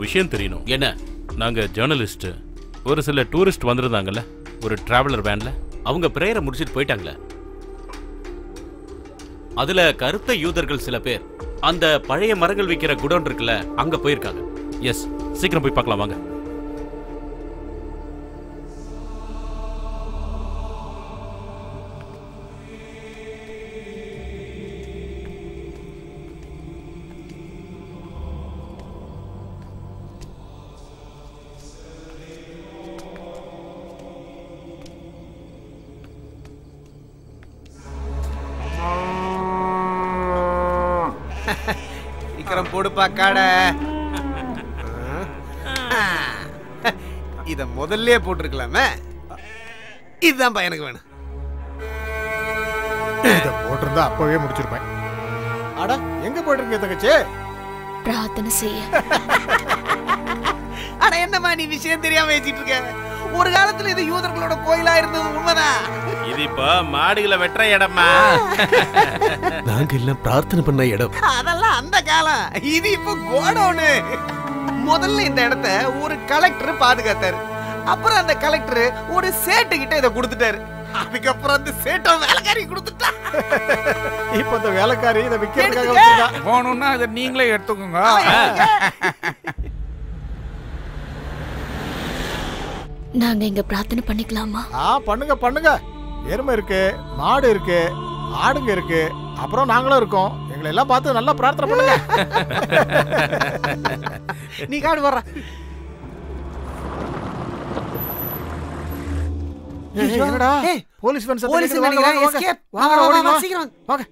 விஷயம் தெரியணும். என்ன? நாங்க ஜேர்னலிஸ்ட் ஒரு சில டூரிஸ்ட் வந்திருந்தாங்கல்ல ஒரு டிராவலர் வேன்ல அவங்க பிரேயரை முடிச்சிட்டு போயிட்டாங்களே. அதுல கருத்த யூதர்கள் சில பேர் அந்த பழைய மரங்கள் விற்கிற குடோன் இருக்குல்ல அங்க போயிருக்காங்க. எஸ் சீக்கிரம் போய் பார்க்கலாம் வாங்க. போடுப்பா காடை. இத முதல்லயே போட்டிருக்கலாமே. இதுதான்ப்பா எனக்கு வேணும். இதை போட்டிருந்தா அப்பவே முடிச்சிருப்பேன். அட எங்க போயிட்டு தங்கச்சி? பிரார்த்தனை செய்ய. அட என்னம்மா நீ விஷயம் தெரியாம வச்சிட்டு இருக்க? ஒரு காலத்துல இது யூதர்களோட கோயிலா இருந்தது உண்மைதான். இது இப்போ மாடுகளை வெட்டுற இடமா? நாங்க எல்லாம் பிரார்த்தனை பண்ண இடம். அதெல்லாம் அந்த காலம். இது இப்போ கோடவுனு. முதல்ல இந்த இடத்த ஒரு கலெக்டர் பாதுகாத்தாரு. அப்புறம் அந்த கலெக்டர் ஒரு சேட்டு கிட்ட இதை கொடுத்துட்டாரு. அதுக்கப்புறம் அந்த சேட்டம் வேலைக்காரி கொடுத்துட்டா. இப்ப இந்த வேலைக்காரி இதை. வச்சிருக்கா? போகணும்னா அதை நீங்களே எடுத்துக்கோங்க. நாங்க இங்க பிரார்த்தனை பண்ணிக்கலாமா? ஆ பண்ணுங்க பண்ணுங்க. எருமை இருக்கு மாடு இருக்கு ஆடுங்க இருக்கு அப்புறம் நாங்களும் இருக்கோம். எங்களை எல்லாம் பார்த்து நல்லா பிரார்த்தனை பண்ணுங்க. *laughs* நீ காடு வர்ற. என்னடா? போலீஸ் வந்து போலீஸ். வாங்க, வாங்க. சீக்கிரம். வாங்க.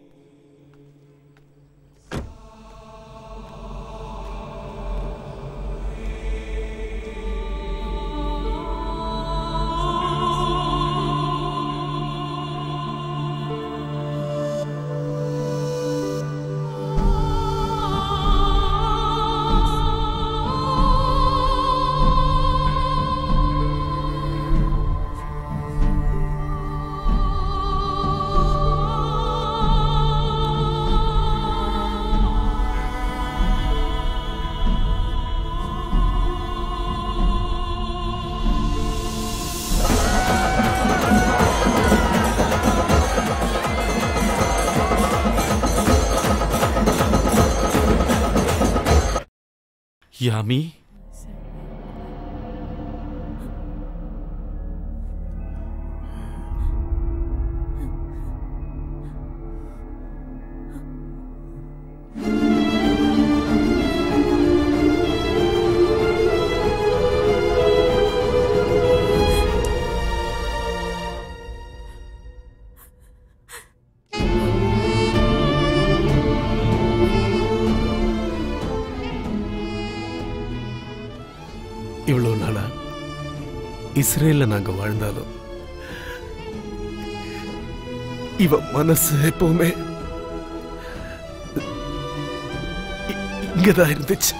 யாமி இஸ்ரேல்ல நாங்கள் வாழ்ந்தாலும் இவ மனசு எப்பவுமே இங்கதான் இருந்துச்சு.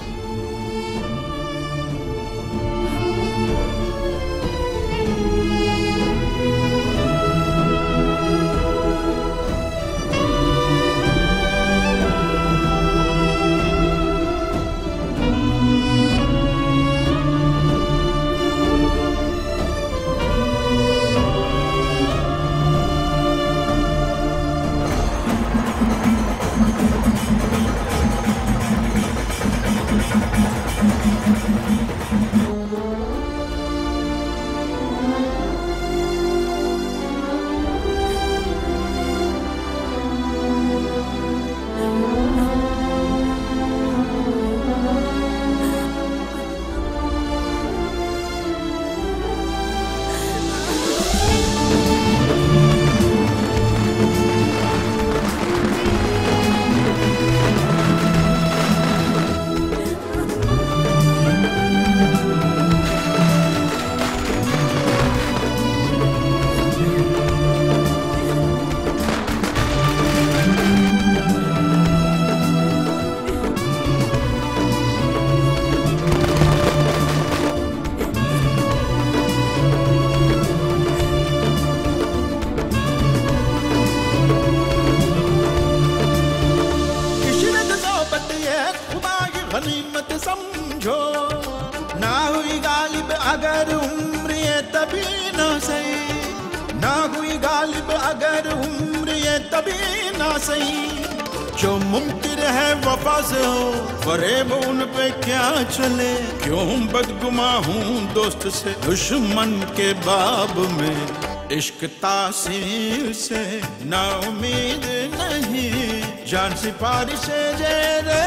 बदगुमा हूँ दोस्त से, दुश्मन के बाब में। इश्क तासीर से ना उम्मीद नहीं। जान सिफारिश जेरे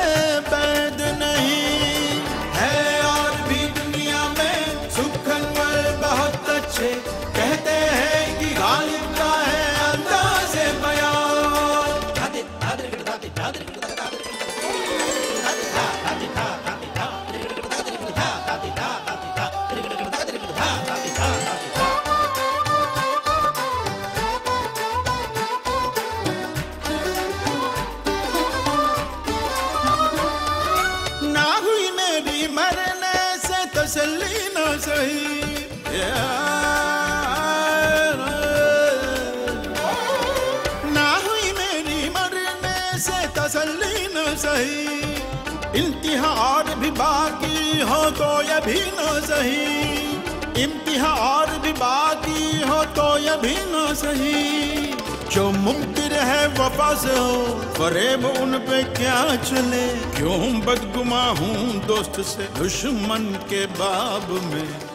बैद भी न सही। इम्तिहा भी बाकी हो तो ये भी न सही। जो मुमकिन है वफा से हो, फरेब उन पे क्या चले? क्यों बदगुमा हूँ दोस्त से दुश्मन के बाब में?